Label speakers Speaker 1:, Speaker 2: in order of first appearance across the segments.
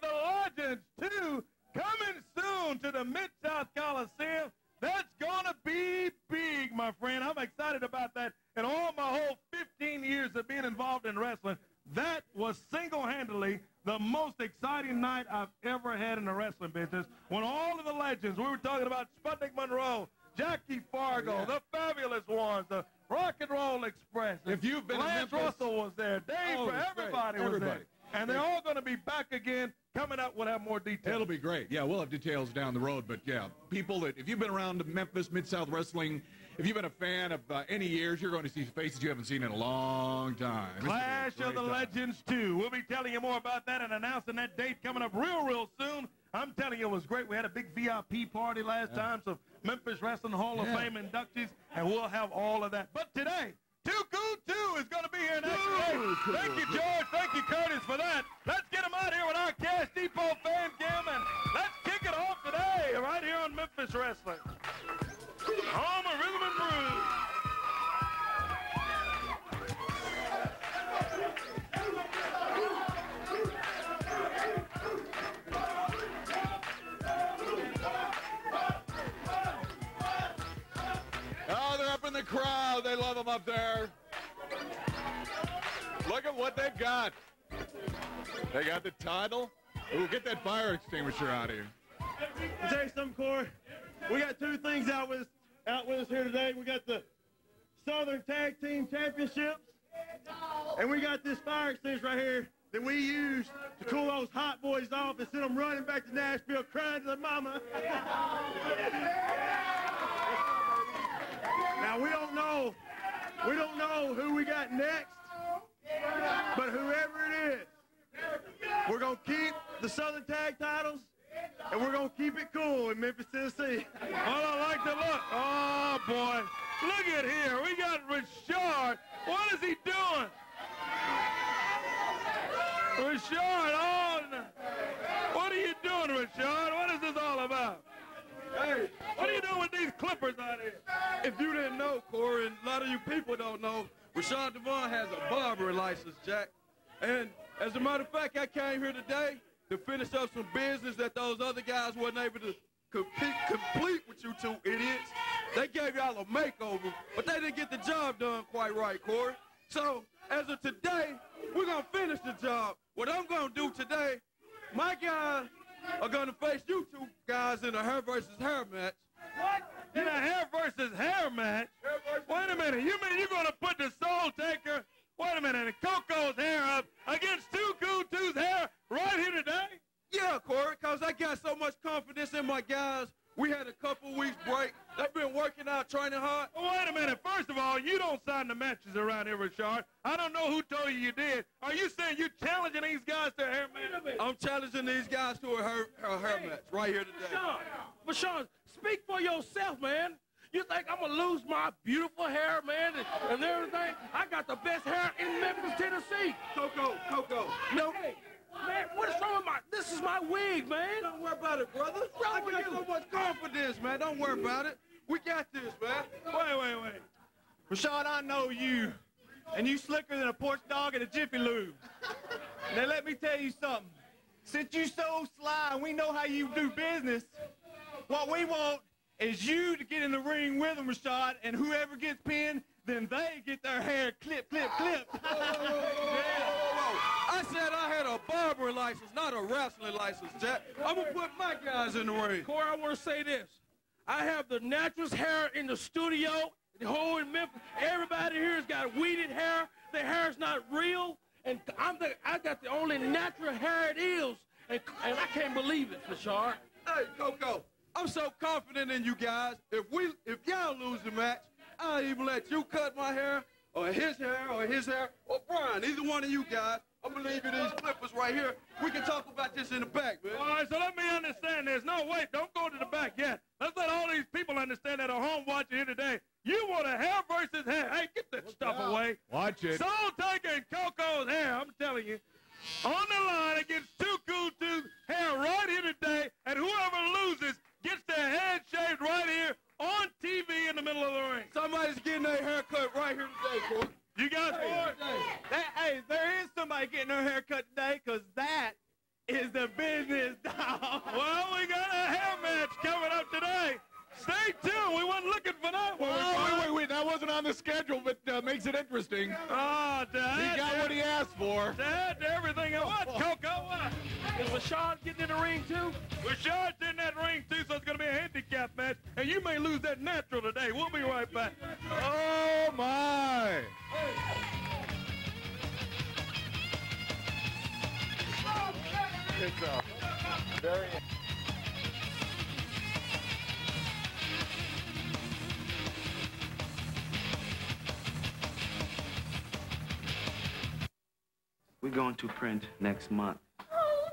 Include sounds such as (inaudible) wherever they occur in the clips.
Speaker 1: the Legends 2 coming soon to the Mid-South Coliseum. That's going to be big, my friend. I'm excited about that. And all my whole 15 years of being involved in wrestling, that was single-handedly the most exciting night I've ever had in the wrestling business. When all of the legends, we were talking about Sputnik Monroe, Jackie Fargo,
Speaker 2: Oh, yeah.
Speaker 1: the Fabulous Ones, the Rock and Roll Express.
Speaker 2: If you've been
Speaker 1: Lance Russell was there. Dave,
Speaker 2: Oh,
Speaker 1: everybody was
Speaker 2: Everybody.
Speaker 1: there. And they're all going to be back again. Coming up, we'll have more details.
Speaker 2: It'll be great. Yeah, we'll have details down the road. But yeah, people that, if you've been around Memphis Mid South Wrestling, if you've been a fan of uh, any years, you're going to see faces you haven't seen in a long time. This is gonna be a
Speaker 1: Clash of the
Speaker 2: time.
Speaker 1: Legends 2. We'll be telling you more about that and announcing that date coming up real, real soon. I'm telling you, it was great. We had a big VIP party last time, so Memphis Wrestling Hall of Fame inductees, and we'll have all of that. But today, Too Cool 2 is going to be here next week. Thank you, George. Thank you, Curtis, for that. Let's get them out here with our Cash Depot fan cam, and let's kick it off today right here on Memphis Wrestling. Home of Rhythm and Blues.
Speaker 2: Crowd. They love them up there. Look at what they've got. They got the title. Ooh, get that fire extinguisher out of here.
Speaker 3: I'll tell you something, Corey. We got two things out with us, out with us here today. We got the Southern Tag Team Championships, and we got this fire extinguisher right here that we use to cool those hot boys off and send them running back to Nashville crying to their mama. (laughs) now we don't know, we don't know who we got next, but whoever it is, we're gonna keep the Southern Tag titles, and we're gonna keep it cool in Memphis, Tennessee.
Speaker 1: Well, I like the look. Oh, boy. Look at here. We got Richard. What is he doing? Richard, oh, no. what are you doing, Richard? What is this all about?
Speaker 3: Hey,
Speaker 1: What are you doing with these clippers out here?
Speaker 3: if you didn't know, Corey, and a lot of you people don't know, Rashad Devon has a barbering license, Jack. And as a matter of fact, I came here today to finish up some business that those other guys wasn't able to compete, complete with you two idiots. They gave y'all a makeover, but they didn't get the job done quite right, Corey. So, as of today, we're going to finish the job. What I'm going to do today, my guys are going to face you two guys in a hair versus hair match.
Speaker 1: What? In a hair versus hair match? Wait a minute. You mean you're going to put the Soul Taker, wait a minute, Coco's hair up against Two Cool Two's hair right here today?
Speaker 3: Yeah, Corey, because I got so much confidence in my guys. We had a couple weeks break. They've been working out, training hard.
Speaker 1: Wait a minute. First of all, you don't sign the matches around here, Richard. I don't know who told you you did. Are you saying you're challenging these guys to a hair match?
Speaker 3: I'm challenging these guys to a hair, a hair match right here today.
Speaker 4: Sean, but speak for yourself, man. You think I'm gonna lose my beautiful hair, man, and, and everything? I got the best hair in Memphis, Tennessee.
Speaker 3: Coco, Coco.
Speaker 4: No, hey, man, what is wrong with my? This is my wig, man.
Speaker 3: Don't worry about it, brother.
Speaker 4: wrong
Speaker 3: I
Speaker 4: with
Speaker 3: got
Speaker 4: you?
Speaker 3: so much confidence, man. Don't worry about it. We got this, man.
Speaker 1: Wait, wait, wait.
Speaker 5: Rashad, I know you, and you slicker than a porch dog at a Jiffy Lube. Now let me tell you something. Since you so sly and we know how you do business, what we want is you to get in the ring with them, Rashad, and whoever gets pinned, then they get their hair clip, clip, clip.
Speaker 3: I said I had a barber license, not a wrestling license, Jack. I'm gonna put my guys in the ring.
Speaker 4: Corey, I want to say this. I have the naturalest hair in the studio, the whole in Memphis. Everybody here has got weeded hair. Their hair is not real, and I'm the I got the only natural hair it is, and, and I can't believe it, Bashar.
Speaker 3: Hey, Coco, I'm so confident in you guys. If we, if y'all lose the match, I'll even let you cut my hair, or his hair, or his hair, or Brian. Either one of you guys. I'm gonna leave you these clippers right here. We can talk about this in the back, man.
Speaker 1: All right, so let me understand this. No, wait, don't go to the back yet. Let's let all these people understand that are home watching here today. You want a hair versus hair. Hey, get that stuff away.
Speaker 2: Watch it.
Speaker 1: Soul Taker and Coco's hair, I'm telling you, on the line against Too Cool Two hair right here today, and whoever loses gets their head shaved right here on TV in the middle of the ring.
Speaker 3: Somebody's getting their hair cut right here today, boy.
Speaker 1: You got it?
Speaker 5: That- hey, there is somebody getting their hair cut today, because that is the business, (laughs) dog.
Speaker 1: Well, we got a hair match coming up today. Stay tuned. We weren't looking for that one.
Speaker 2: Oh, wait, wait, wait. That wasn't on the schedule, but uh, makes it interesting.
Speaker 1: Oh, Dad.
Speaker 2: He got what he asked for.
Speaker 1: Dad, everything. What, Coco? What?
Speaker 4: Is Rashad getting in the ring too?
Speaker 1: Rashad's in that ring, too, so it's going to be a handicap match. And you may lose that natural today. We'll be right back.
Speaker 2: Oh, my. It's a very...
Speaker 6: We're going to print next month.
Speaker 7: Oh,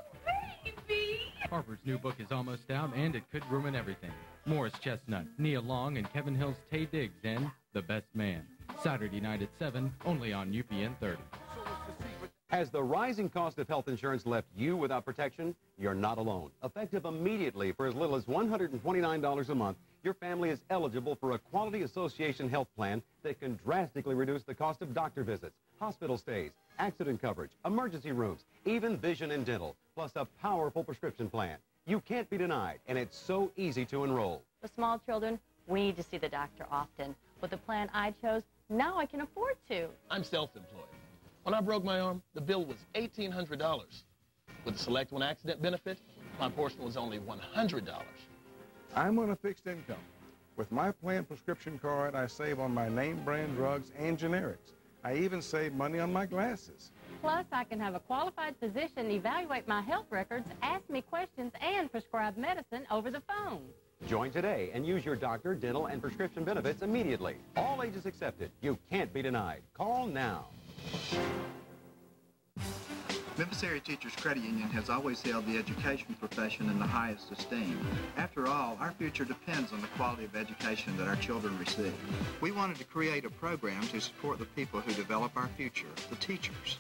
Speaker 7: baby!
Speaker 8: Harper's new book is almost out, and it could ruin everything. Morris Chestnut, Nia Long, and Kevin Hill's Taye Diggs in The Best Man. Saturday night at 7, only on UPN 30.
Speaker 9: Has the rising cost of health insurance left you without protection? You're not alone. Effective immediately for as little as $129 a month, your family is eligible for a Quality Association health plan that can drastically reduce the cost of doctor visits, hospital stays, accident coverage, emergency rooms, even vision and dental, plus a powerful prescription plan. You can't be denied, and it's so easy to enroll.
Speaker 10: For small children, we need to see the doctor often. With the plan I chose, now I can afford to.
Speaker 11: I'm self-employed. When I broke my arm, the bill was $1,800. With the Select One accident benefit, my portion was only $100.
Speaker 12: I'm on a fixed income. With my plan prescription card, I save on my name brand drugs and generics. I even save money on my glasses.
Speaker 10: Plus, I can have a qualified physician evaluate my health records, ask me questions, and prescribe medicine over the phone.
Speaker 9: Join today and use your doctor, dental, and prescription benefits immediately. All ages accepted. You can't be denied. Call now.
Speaker 13: Memphis Area Teachers Credit Union has always held the education profession in the highest esteem. After all, our future depends on the quality of education that our children receive. We wanted to create a program to support the people who develop our future, the teachers.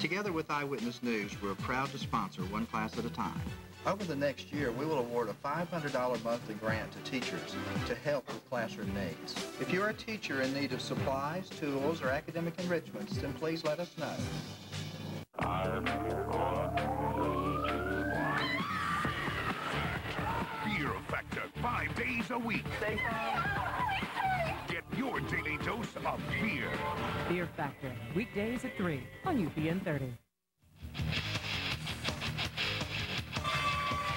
Speaker 13: Together with Eyewitness News, we're proud to sponsor one class at a time. Over the next year, we will award a $500 monthly grant to teachers to help with classroom needs. If you're a teacher in need of supplies, tools, or academic enrichments, then please let us know.
Speaker 14: Fear Factor, five days a week. Get your daily dose of fear.
Speaker 15: Fear Factor, weekdays at 3 on UPN 30.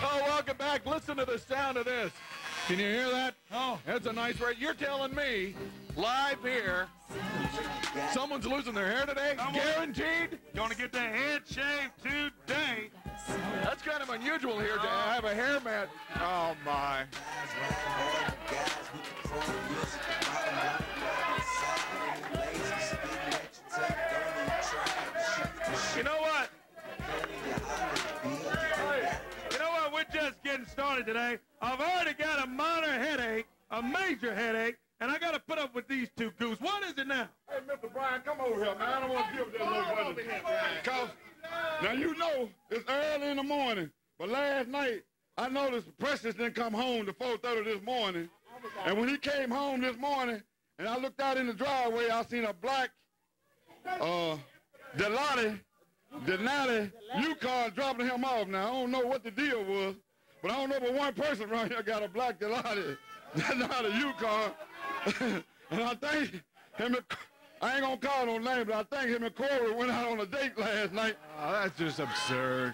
Speaker 2: Oh, welcome back. Listen to the sound of this. Can you hear that? Oh, that's a nice rate. You're telling me, live here, someone's losing their hair today? Guaranteed?
Speaker 1: Going to get their head shaved today.
Speaker 2: That's kind of unusual here to uh-huh. have a hair mat. Oh, my.
Speaker 1: You know what? You know what? We're just getting started today. I've already got a minor headache, a major headache, and I got to put up with these two goose. What is it now?
Speaker 12: Hey, Mr. Brian, come over here, man. I don't want to give that little brother. Cause now you know it's early in the morning, but last night I noticed Precious didn't come home to 4:30 this morning, and when he came home this morning, and I looked out in the driveway, I seen a black uh Delati, Denali Yukon dropping him off. Now I don't know what the deal was, but I don't know but one person around here got a black Delati, Denali Yukon, (laughs) (laughs) and I think him. And, I ain't gonna call no name, but I think him and Corey went out on a date last night.
Speaker 2: Oh, that's just absurd.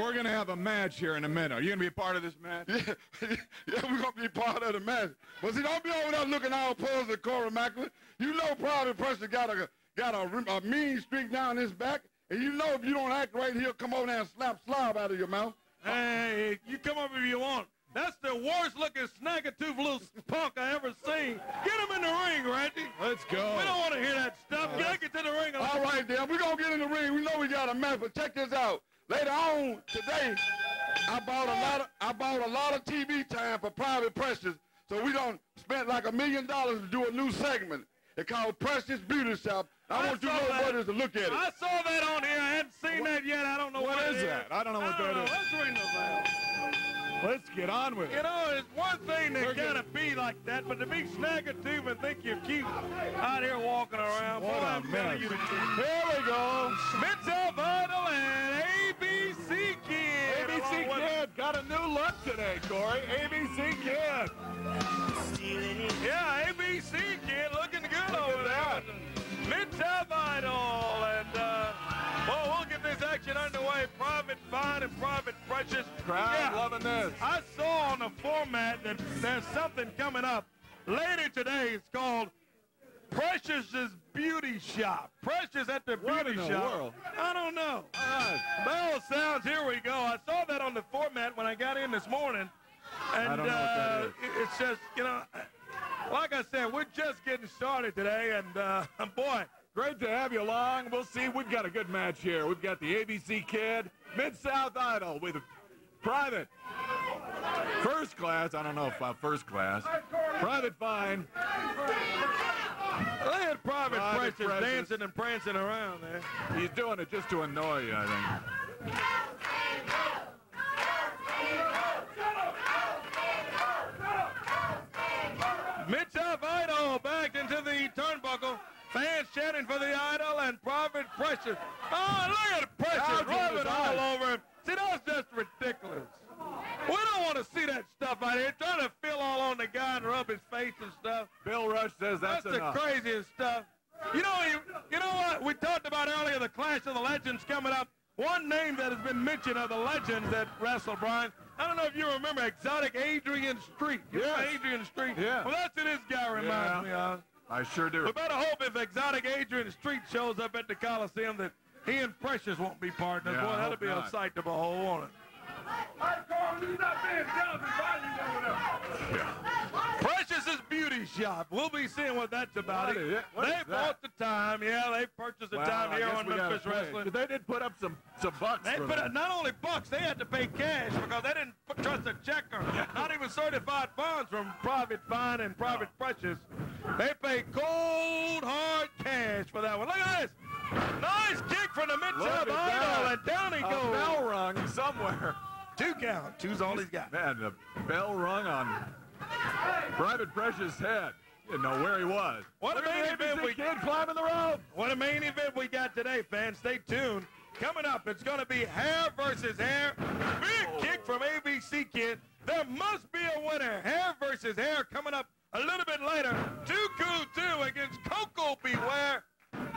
Speaker 2: We're going to have a match here in a minute. Are you going to be a part of this match? (laughs)
Speaker 12: Yeah, yeah, we're gonna be part of the match. But see, don't be over there looking all posed at Corey Maclin. You know, probably the person got a got a, a mean streak down his back, and you know if you don't act right, he'll come over there and slap slob out of your mouth.
Speaker 1: Hey, you come up if you want. That's the worst looking snagger-tooth little punk I ever seen. Get him in the ring, Randy.
Speaker 2: Let's go.
Speaker 1: We don't want to hear that stuff. Get, get to the ring.
Speaker 12: All right, then. We're going to get in the ring. We know we got a match, but check this out. Later on today, I bought a lot of I bought a lot of TV time for Private Precious. So we don't spend like a million dollars to do a new segment. It's called Precious Beauty Shop. I,
Speaker 1: I
Speaker 12: want you
Speaker 1: saw
Speaker 12: little
Speaker 1: that.
Speaker 12: brothers to look at it.
Speaker 1: I saw that on here. I hadn't seen that yet. I don't know what,
Speaker 2: What
Speaker 1: it
Speaker 2: is that? I don't know what
Speaker 1: don't
Speaker 2: that
Speaker 1: know.
Speaker 2: is.
Speaker 1: Let's ring the bell.
Speaker 2: Let's get on with it.
Speaker 1: You know, it's one thing to kind of be like that, but to be snaggatooth and think you're cute out here walking around.
Speaker 2: What
Speaker 1: boy,
Speaker 2: a
Speaker 1: I'm
Speaker 2: mess.
Speaker 1: You,
Speaker 2: here we go.
Speaker 1: Mitchell Vidalan, ABC Kid. ABC
Speaker 2: Kid got a new look today, Corey. ABC Kid.
Speaker 1: Yeah, ABC Kid looking good look over at that. Mitchell Vidal and... Uh, ABC Private Fine and Private Precious.
Speaker 2: Crowd loving this.
Speaker 1: I saw on the format that there's something coming up later today. It's called Precious's Beauty Shop. Precious at the
Speaker 2: What
Speaker 1: beauty shop.
Speaker 2: world?
Speaker 1: I don't know. Bell sounds. Here we go. I saw that on the format when I got in this morning, and
Speaker 2: I don't know
Speaker 1: uh, it's just you know, like I said, we're just getting started today, and uh, (laughs) boy,
Speaker 2: Great to have you along. We'll see. We've got a good match here. We've got the ABC Kid, Mid South Idol with Private. First class. I don't know if uh, first class. Private Fine.
Speaker 1: Look at Private,
Speaker 2: Private
Speaker 1: Precious,
Speaker 2: Precious.
Speaker 1: dancing and prancing around there.
Speaker 2: He's doing it just to annoy you, I think.
Speaker 1: Mid-South Idol back into the turnbuckle. Fans chanting for the Idol and Private Precious. Oh, look at Precious rubbing all over him. See, that's just ridiculous. We don't want to see that stuff out here. Trying to fill all on the guy and rub his face and stuff.
Speaker 2: Bill Rush says that's,
Speaker 1: That's
Speaker 2: enough.
Speaker 1: the craziest stuff. You know, you, you know what? We talked about earlier the Clash of the Legends coming up. One name that has been mentioned of the legends that wrestle, Brian. I don't know if you remember Exotic Adrian Street. You
Speaker 2: Yes.
Speaker 1: Adrian Street?
Speaker 2: Yeah.
Speaker 1: Well, that's what this guy reminds
Speaker 2: Yeah.
Speaker 1: me of.
Speaker 2: I sure do.
Speaker 1: We better hope if Exotic Adrian Street shows up at the Coliseum that he and Precious won't be partners.
Speaker 2: Yeah,
Speaker 1: Boy, that'll be a sight to behold, won't it? Precious's Beauty Shop. We'll be seeing what that's about.
Speaker 2: What is? What
Speaker 1: they
Speaker 2: is that?
Speaker 1: bought the time. Yeah, they purchased the
Speaker 2: Well,
Speaker 1: time here on Memphis Wrestling.
Speaker 2: They did put up some some bucks.
Speaker 1: They put up not only bucks, they had to pay cash because they didn't put- trust a check or not even certified funds from Private Fine and Private Precious. They paid cold hard cash for that one. Look at this. Nice kick from the
Speaker 2: at
Speaker 1: idol, and down he goes.
Speaker 2: A
Speaker 1: goes.
Speaker 2: bell rung somewhere.
Speaker 1: Two count. Two's all he's got.
Speaker 2: Man, the bell rung on Private Precious' head. Didn't know where he was.
Speaker 1: What a main event we
Speaker 2: kid climbing the rope.
Speaker 1: What a main event we got today, fans. Stay tuned. Coming up, it's going to be hair versus hair. Big oh. kick from ABC Kid. There must be a winner. Hair versus hair coming up a little bit later. Two cool two against Coco Beware.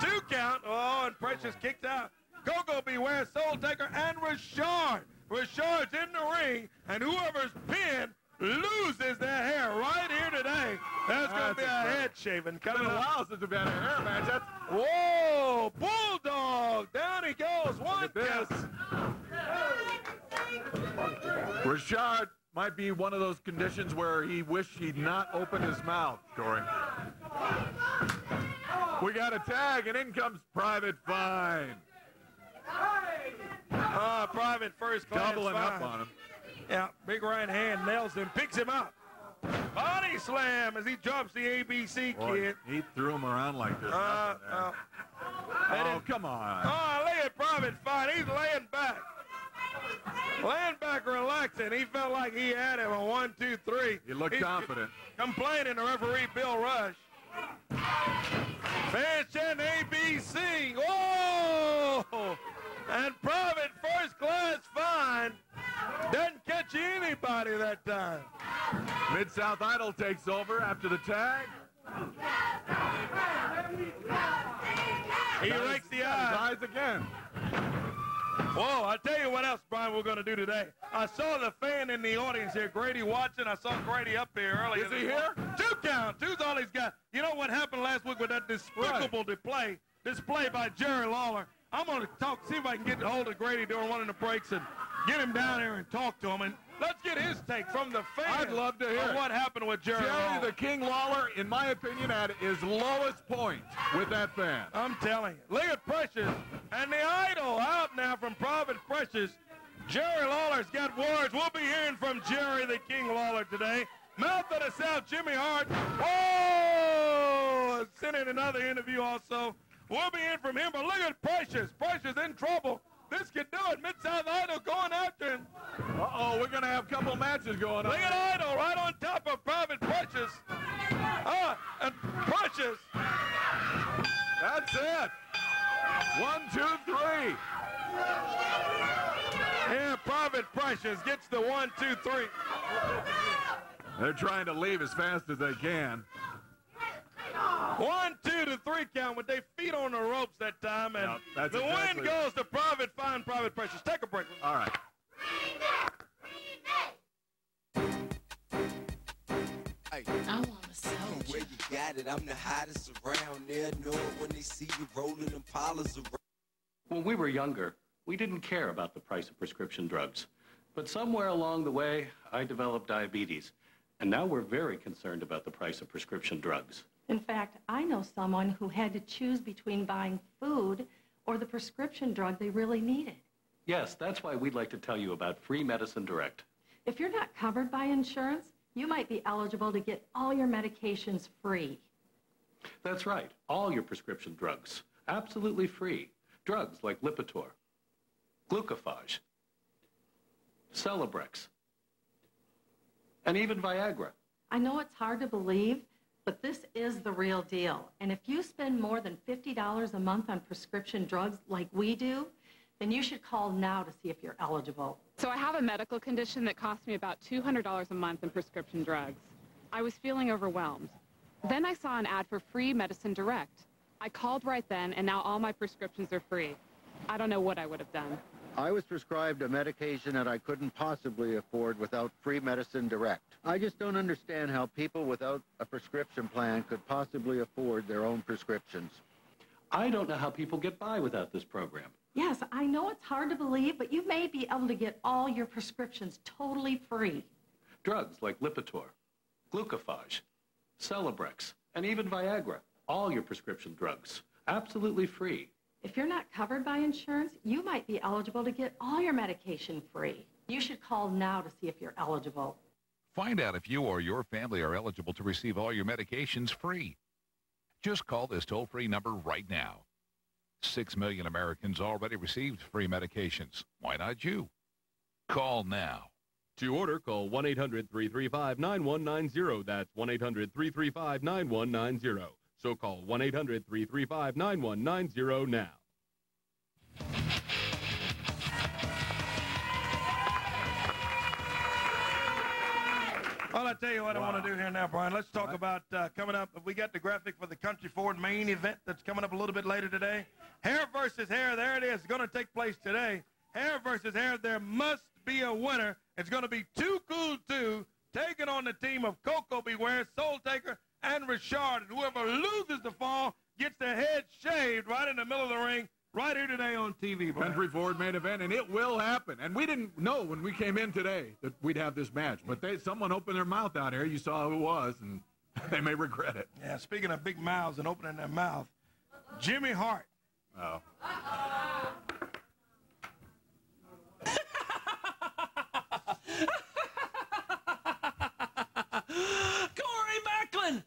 Speaker 1: Two count. Oh, and Precious kicked out. Coco Beware, Soul Taker, and Rashard. Rashard's in the ring, and whoever's pinned loses their hair right here today. That's going to be a head shaving
Speaker 2: It's been a while since we've had a hair match. That's
Speaker 1: Whoa! Bulldog! Down he goes. One
Speaker 2: this. Rashard might be one of those conditions where he wished he'd not opened his mouth, Corey. We got a tag, and in comes Private Fine.
Speaker 1: Uh, private first class.
Speaker 2: Doubling up on him.
Speaker 1: Yeah, big right hand nails him, picks him up. Body slam as he drops the ABC
Speaker 2: Boy,
Speaker 1: kid.
Speaker 2: he threw him around like this.
Speaker 1: Uh, uh,
Speaker 2: oh, come on.
Speaker 1: oh, look at Private Fine. He's laying back. Laying back, relaxing. He felt like he had him a one, two, three.
Speaker 2: He looked
Speaker 1: He's
Speaker 2: confident.
Speaker 1: Complaining to referee Bill Rush. Fans chanting ABC. Whoa! And Private first class fine. Doesn't catch anybody that time.
Speaker 2: Mid South Idol takes over after the tag.
Speaker 1: He rakes the
Speaker 2: got his
Speaker 1: eye.
Speaker 2: eyes again.
Speaker 1: Whoa, I'll tell you what else, Brian, we're going to do today. I saw the fan in the audience here, Grady Watson. I saw Grady up here earlier.
Speaker 2: Is he here?
Speaker 1: Two count. Two's all he's got. You know what happened last week with that despicable display, display by Jerry Lawler? I'm going to talk, see if I can get hold of Grady during one of the breaks and get him down here and talk to him. And let's get his take from the fan.
Speaker 2: I'd love to hear
Speaker 1: what happened with Jerry,
Speaker 2: Jerry the King Lawler, in my opinion, at his lowest point with that fan.
Speaker 1: I'm telling you. Look at Precious. And the idol out now from Private Precious. Jerry Lawler's got words. We'll be hearing from Jerry the King Lawler today. Mouth of the South, Jimmy Hart. Whoa! Sent in another interview also. We'll be in from him. But look at Precious. Precious in trouble. This could do it. Mid-South Idol going after him.
Speaker 2: Uh-oh, we're going to have a couple matches going on.
Speaker 1: Look at Idol right on top of Private Precious. Ah, and Precious.
Speaker 2: That's it. One, two, three.
Speaker 1: Yeah, Private Precious gets the one, two, three.
Speaker 2: They're trying to leave as fast as they can.
Speaker 1: One, three count with their feet on the ropes that time, and
Speaker 2: Yeah, that's
Speaker 1: the
Speaker 2: exactly-
Speaker 1: win goes to Private Fine Private Precious. Take a break.
Speaker 2: All right.
Speaker 16: Hey, I want to Where you got it? I'm the hottest around. They'll know it when they see you rolling them polars around.
Speaker 17: When we were younger, we didn't care about the price of prescription drugs. But somewhere along the way, I developed diabetes. And now we're very concerned about the price of prescription drugs.
Speaker 18: In fact, I know someone who had to choose between buying food or the prescription drug they really needed.
Speaker 17: Yes, that's why we'd like to tell you about Free Medicine Direct.
Speaker 18: If you're not covered by insurance, you might be eligible to get all your medications free.
Speaker 17: That's right, all your prescription drugs, absolutely free. Drugs like Lipitor, Glucophage, Celebrex, and even Viagra.
Speaker 18: I know it's hard to believe, but this is the real deal. And if you spend more than $50 a month on prescription drugs like we do, then you should call now to see if you're eligible.
Speaker 19: So I have a medical condition that costs me about $200 a month in prescription drugs. I was feeling overwhelmed. Then I saw an ad for free Medicine Direct. I called right then, and now all my prescriptions are free. I don't know what I would have done.
Speaker 20: I was prescribed a medication that I couldn't possibly afford without free medicine direct. I just don't understand how people without a prescription plan could possibly afford their own prescriptions.
Speaker 17: I don't know how people get by without this program.
Speaker 18: Yes, I know it's hard to believe, but you may be able to get all your prescriptions totally free.
Speaker 17: Drugs like Lipitor, Glucophage, Celebrex, and even Viagra. All your prescription drugs, absolutely free.
Speaker 18: If you're not covered by insurance, you might be eligible to get all your medication free. You should call now to see if you're eligible.
Speaker 21: Find out if you or your family are eligible to receive all your medications free. Just call this toll-free number right now. Six million Americans already received free medications. Why not you? Call now.
Speaker 22: To order, call 1-800-335-9190. That's 1-800-335-9190. So call 1-800-335-9190 now.
Speaker 1: Well, I tell you what I want to do here now, Brian. Let's talk about uh, coming up. We got the graphic for the Country Ford main event that's coming up a little bit later today. Hair versus hair. There it is. It's going to take place today. Hair versus hair. There must be a winner. It's going to be Too Cool 2 taking on the team of Coco Beware, Soul Taker, and Richard. And whoever loses the fall gets their head shaved right in the middle of the ring right here today on TV. Brian.
Speaker 2: Country Ford main event, and it will happen. And we didn't know when we came in today that we'd have this match, but they someone opened their mouth out here. You saw who it was, and (laughs) they may regret it.
Speaker 1: Yeah, speaking of big mouths and opening their mouth, Jimmy Hart.
Speaker 2: Oh.
Speaker 23: Corey Maclin,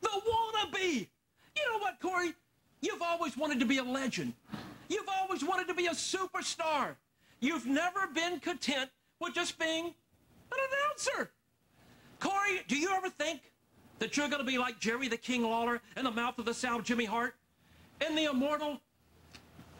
Speaker 23: the wannabe. You know what, Corey? You've always wanted to be a legend. You've always wanted to be a superstar. You've never been content with just being an announcer. Corey, do you ever think that you're going to be like Jerry the King Lawler in the mouth of the South Jimmy Hart? And the immortal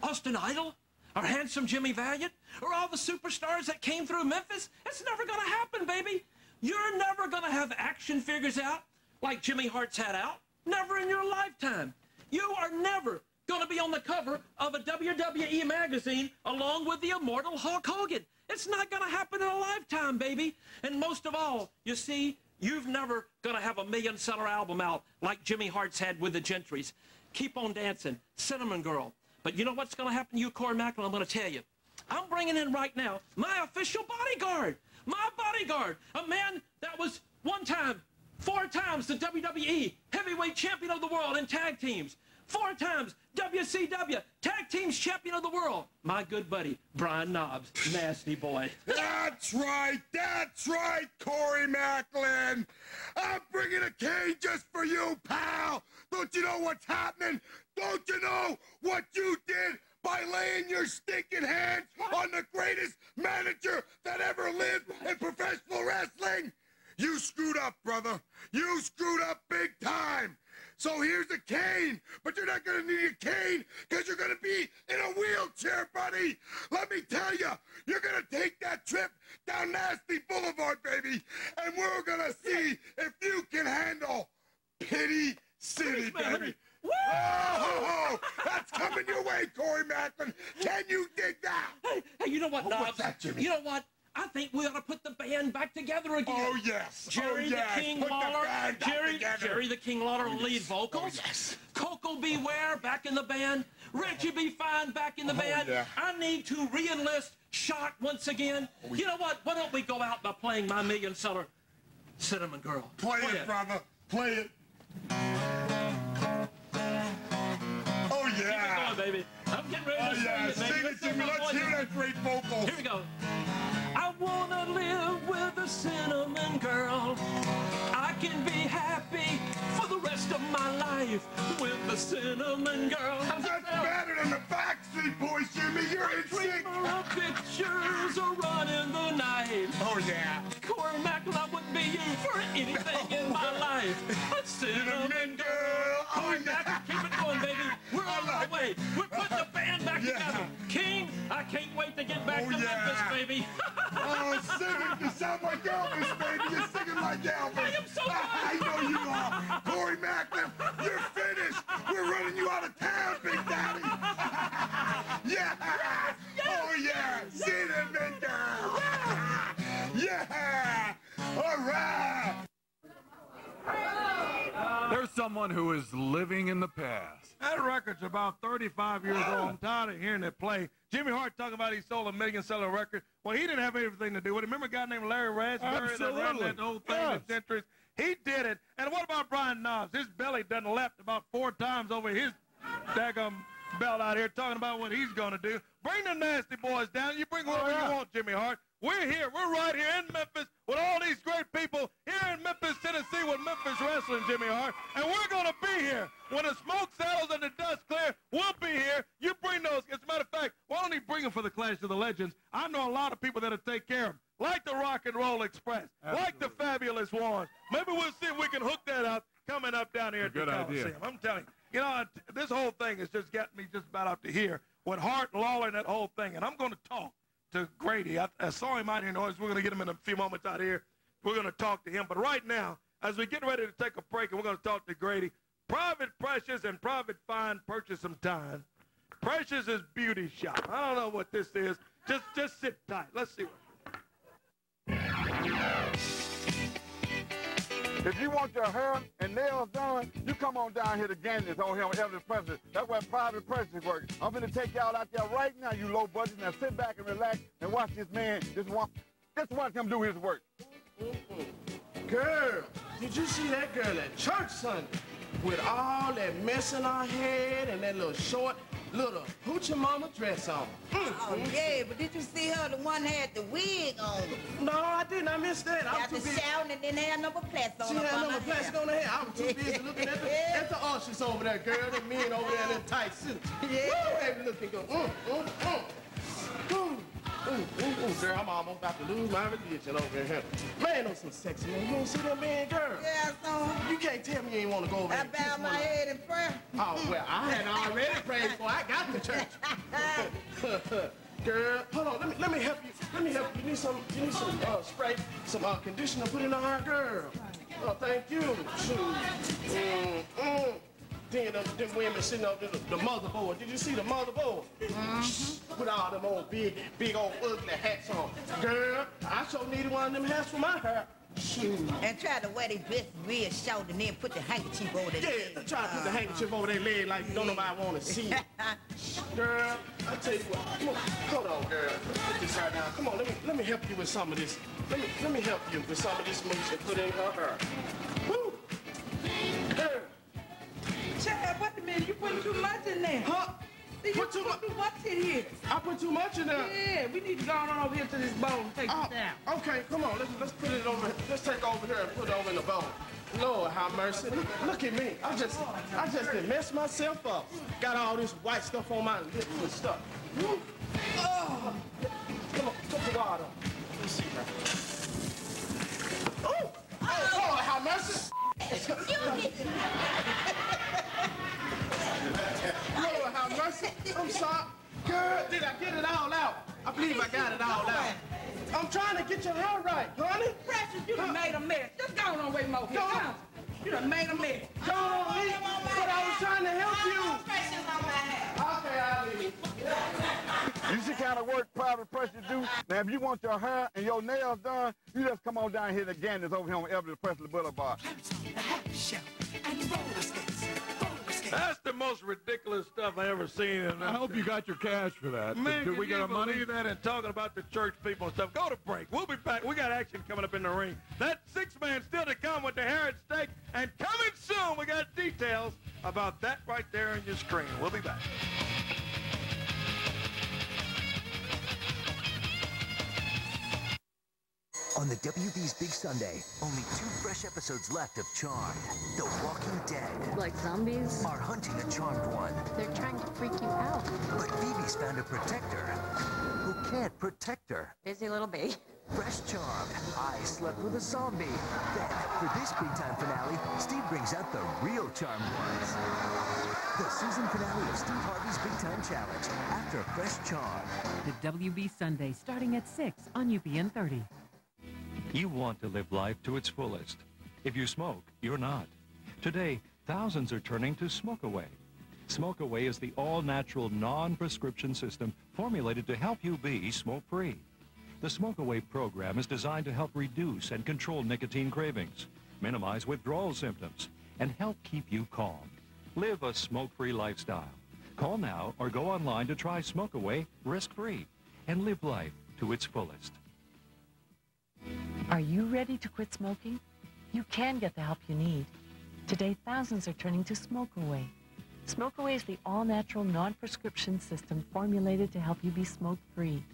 Speaker 23: Austin Idol? Or handsome Jimmy Valiant? Or all the superstars that came through Memphis? It's never going to happen, baby. You're never going to have action figures out like Jimmy Hart's had out. Never in your lifetime. You are never going to be on the cover of a WWE magazine along with the immortal Hulk Hogan. It's not going to happen in a lifetime, baby. And most of all, you see, you've never going to have a million seller album out like Jimmy Hart's had with the Gentrys. Keep on dancing, Cinnamon Girl. But you know what's going to happen to you, Corey Maclin? I'm going to tell you. I'm bringing in right now my official bodyguard. My bodyguard. A man that was one time, four times the WWE heavyweight champion of the world in tag teams. Four times WCW tag teams champion of the world. My good buddy, Brian Knobbs. Nasty boy.
Speaker 14: That's right, that's right, Corey Maclin. I'm bringing a cane just for you, pal. Don't you know what's happening? Don't you know what you did by laying your stinking hands on the greatest manager that ever lived in professional wrestling? You screwed up, brother. You screwed up big time. So here's a cane, but you're not gonna need a cane because you're gonna be in a wheelchair, buddy. Let me tell you, you're gonna take that trip down Nasty Boulevard, baby, and we're gonna see if you can handle Pity City, baby. Oh, that's coming your way, Corey Maclin. Can you dig that?
Speaker 23: Hey, hey, you know what,
Speaker 14: Oh,
Speaker 23: Knobbs?
Speaker 14: what's that, Jimmy?
Speaker 23: You know what? I think we ought to put the band back together again.
Speaker 14: Oh, yes.
Speaker 23: Oh, Jerry
Speaker 14: Oh, yes.
Speaker 23: the King
Speaker 14: Put the
Speaker 23: Lawler.
Speaker 14: band back
Speaker 23: Jerry. Jerry the King Lawler oh, lead oh, vocals.
Speaker 14: Oh, yes.
Speaker 23: Coco Beware back in the band. Richie Be Fine back in the
Speaker 14: Oh,
Speaker 23: band.
Speaker 14: yeah.
Speaker 23: I need to re-enlist Shock once again.
Speaker 14: Oh,
Speaker 23: You know what? Why don't we go out by playing my million seller Cinnamon Girl?
Speaker 14: Play it, brother. Play it. Oh, yeah.
Speaker 23: Keep it going, baby. I'm getting ready
Speaker 14: Oh,
Speaker 23: to
Speaker 14: yeah.
Speaker 23: sing it, baby.
Speaker 14: Sing it,
Speaker 23: Let's
Speaker 14: Jimmy.
Speaker 23: my
Speaker 14: Let's hear that great vocal.
Speaker 23: Here we go. I wanna live with a cinnamon girl. I can be happy for the rest of my life with the cinnamon girl.
Speaker 14: That's better than the Backstreet Boys, Jimmy. You're in sync.
Speaker 23: Pictures are running the night.
Speaker 14: Oh, yeah.
Speaker 23: Corey Maclin, I wouldn't be you for anything in my life. A cinnamon girl. Corey Maclin, keep it going, baby. We're on our way. We're putting the band back
Speaker 14: Yeah.
Speaker 23: together. King, I can't wait to get back
Speaker 14: Oh,
Speaker 23: to
Speaker 14: yeah.
Speaker 23: Memphis, baby.
Speaker 14: Oh, singing. You sound like Elvis, baby. You're singing like Elvis.
Speaker 23: I am so
Speaker 14: I know you are. Corey Maclin, you're finished. We're running you out of town, Big Daddy. (laughs) yeah. Oh, yeah. Cinnamon girl. yeah. All right.
Speaker 2: There's someone who is living in the past.
Speaker 1: That record's about 35 years old. I'm tired of hearing it play. Jimmy Hart talking about he sold a million seller record. Well, he didn't have anything to do with it. Remember a guy named Larry Raspberry that ran that whole thing
Speaker 2: Yes.
Speaker 1: centuries? He did it. And what about Brian Knobbs? His belly done left about four times over his daggum belt out here talking about what he's going to do. Bring the nasty boys down. You bring oh, whoever you want, Jimmy Hart. We're here. We're right here in Memphis with all these great people here in Memphis, Tennessee with Memphis Wrestling, Jimmy Hart. And we're going to be here. When the smoke settles and the dust clears, we'll be here. You bring those. As a matter of fact, why don't you bring them for the Clash of the Legends? I know a lot of people that'll take care of them, like the Rock and Roll Express, like the Fabulous Ones. Maybe we'll see if we can hook that up coming up down here at
Speaker 2: Good
Speaker 1: the
Speaker 2: idea.
Speaker 1: Coliseum. I'm telling you, you know, this whole thing has just got me just about up to here with Hart, Lawler, and that whole thing. And I'm going to talk to Grady. I, I saw him out here in the audience. We're going to get him in a few moments out here. We're going to talk to him. But right now, as we get ready to take a break, and we're going to talk to Grady, Private Precious and Private Fine purchase some time. Precious is beauty shop. I don't know what this is. Just just sit tight. Let's see.
Speaker 12: If you want your hair and nails done, you come on down here to Gandhi's on here on Elvis Presley. That's where private Presley works. I'm gonna take y'all out there right now, you low budget. Now sit back and relax and watch this man just want just watch him do his work.
Speaker 24: Girl, did you see that girl at church Sunday? With all that mess in her head and that little short, little hoochie mama dress on. Mm,
Speaker 25: Oh, yeah, but did you see her, the one had the wig on?
Speaker 24: No, I didn't. I missed that. I
Speaker 25: Got
Speaker 24: was
Speaker 25: the
Speaker 24: too busy.
Speaker 25: shout and then had number plaits on
Speaker 24: She had number plastic on her hair. I was too busy (laughs) looking at the, at the ushers over there, girl. The men over there in tight suits. (laughs)
Speaker 25: Yeah.
Speaker 24: Woo, baby, look and go, mm, mm, mm. Ooh, ooh, ooh, ooh, girl, I'm almost about to lose my religion over here. Man, those some sexy man. You don't see that man, girl?
Speaker 25: Yeah, so
Speaker 24: You can't tell me you ain't want to go over
Speaker 25: I
Speaker 24: there I
Speaker 25: bowed my head in prayer.
Speaker 24: Oh, well, I had already prayed before I got to church. (laughs) Girl, hold on. Let me let me help you. Let me help you. You need some. You need some uh, spray, some uh, conditioner. Put in the hair, girl. Oh, thank you. Shoot. Mm, mm. Then them, them women sitting up there, the, the motherboard. Did you see the motherboard? Mm-hmm. Put all them old big, big old ugly hats on. Girl, I sure needed one of them hats for my hair. Shoot.
Speaker 25: And try to wear their best real short and then put the handkerchief over their
Speaker 24: Yeah,
Speaker 25: leg.
Speaker 24: try to put the handkerchief over their leg like don't nobody want to (laughs) see it. Girl, I tell you what, come on, hold on, girl. Put this right now. Come on, let me let me help you with some of this. Let me let me help you with some of this mousse and put in her hair.
Speaker 25: Too much in there.
Speaker 24: huh?
Speaker 25: See, you
Speaker 24: Put too
Speaker 25: put too much in here.
Speaker 24: I put too much in there.
Speaker 25: Yeah, we need to go on over here to this bowl and take
Speaker 24: Oh,
Speaker 25: it down.
Speaker 24: okay, come on, let's let's put it over. Let's take over here and put it over in the bowl. Lord, have mercy. Look, at me. I just I just done messed myself up. Got all this white stuff on my lips and stuff. Oh. Come on, put the water. Let me see her. Oh, oh, Lord, have mercy. Lord, have mercy. I'm sorry. Girl, did I get it all out? I believe I got it all out. I'm trying to get your hair right, honey.
Speaker 25: Precious, you done made a mess. Just go on away, Mo.
Speaker 24: Go on. You done made a mess. Go on, leave. But I was trying to help you. Okay, I'll leave.
Speaker 12: You see kind of work private pressure do? Now, if you want your hair and your nails done, you just come on down here to Ganders over here on Elvis Presley Boulevard.
Speaker 1: That's the most ridiculous stuff I ever seen. And
Speaker 2: I hope you got your cash for that.
Speaker 1: Man,
Speaker 2: Did we get our money?
Speaker 1: that and talking about the church people and stuff? Go to break. We'll be back. We got action coming up in the ring. That six-man still to come with the hair at stake. And coming soon, we got details about that right there on your screen. We'll be back.
Speaker 26: On the WB's Big Sunday, only two fresh episodes left of Charmed. The Walking Dead
Speaker 10: Like zombies?
Speaker 26: are hunting a charmed one.
Speaker 10: They're trying to freak you out.
Speaker 26: But Phoebe's found a protector who can't protect her.
Speaker 10: Busy little bee.
Speaker 26: Fresh Charmed. I slept with a zombie. Then, for this big time finale, Steve brings out the real charmed ones. The season finale of Steve Harvey's Big Time Challenge after Fresh Charmed.
Speaker 15: The WB Sunday starting at 6 on UPN 30.
Speaker 27: You want to live life to its fullest. If you smoke, you're not. Today, thousands are turning to Smoke Away. Smoke Away is the all-natural, non-prescription system formulated to help you be smoke-free. The Smoke Away program is designed to help reduce and control nicotine cravings, minimize withdrawal symptoms, and help keep you calm. Live a smoke-free lifestyle. Call now or go online to try Smoke Away risk-free and live life to its fullest.
Speaker 15: Are you ready to quit smoking? You can get the help you need. Today, thousands are turning to Smoke Away. Smoke Away is the all-natural, non-prescription system formulated to help you be smoke-free.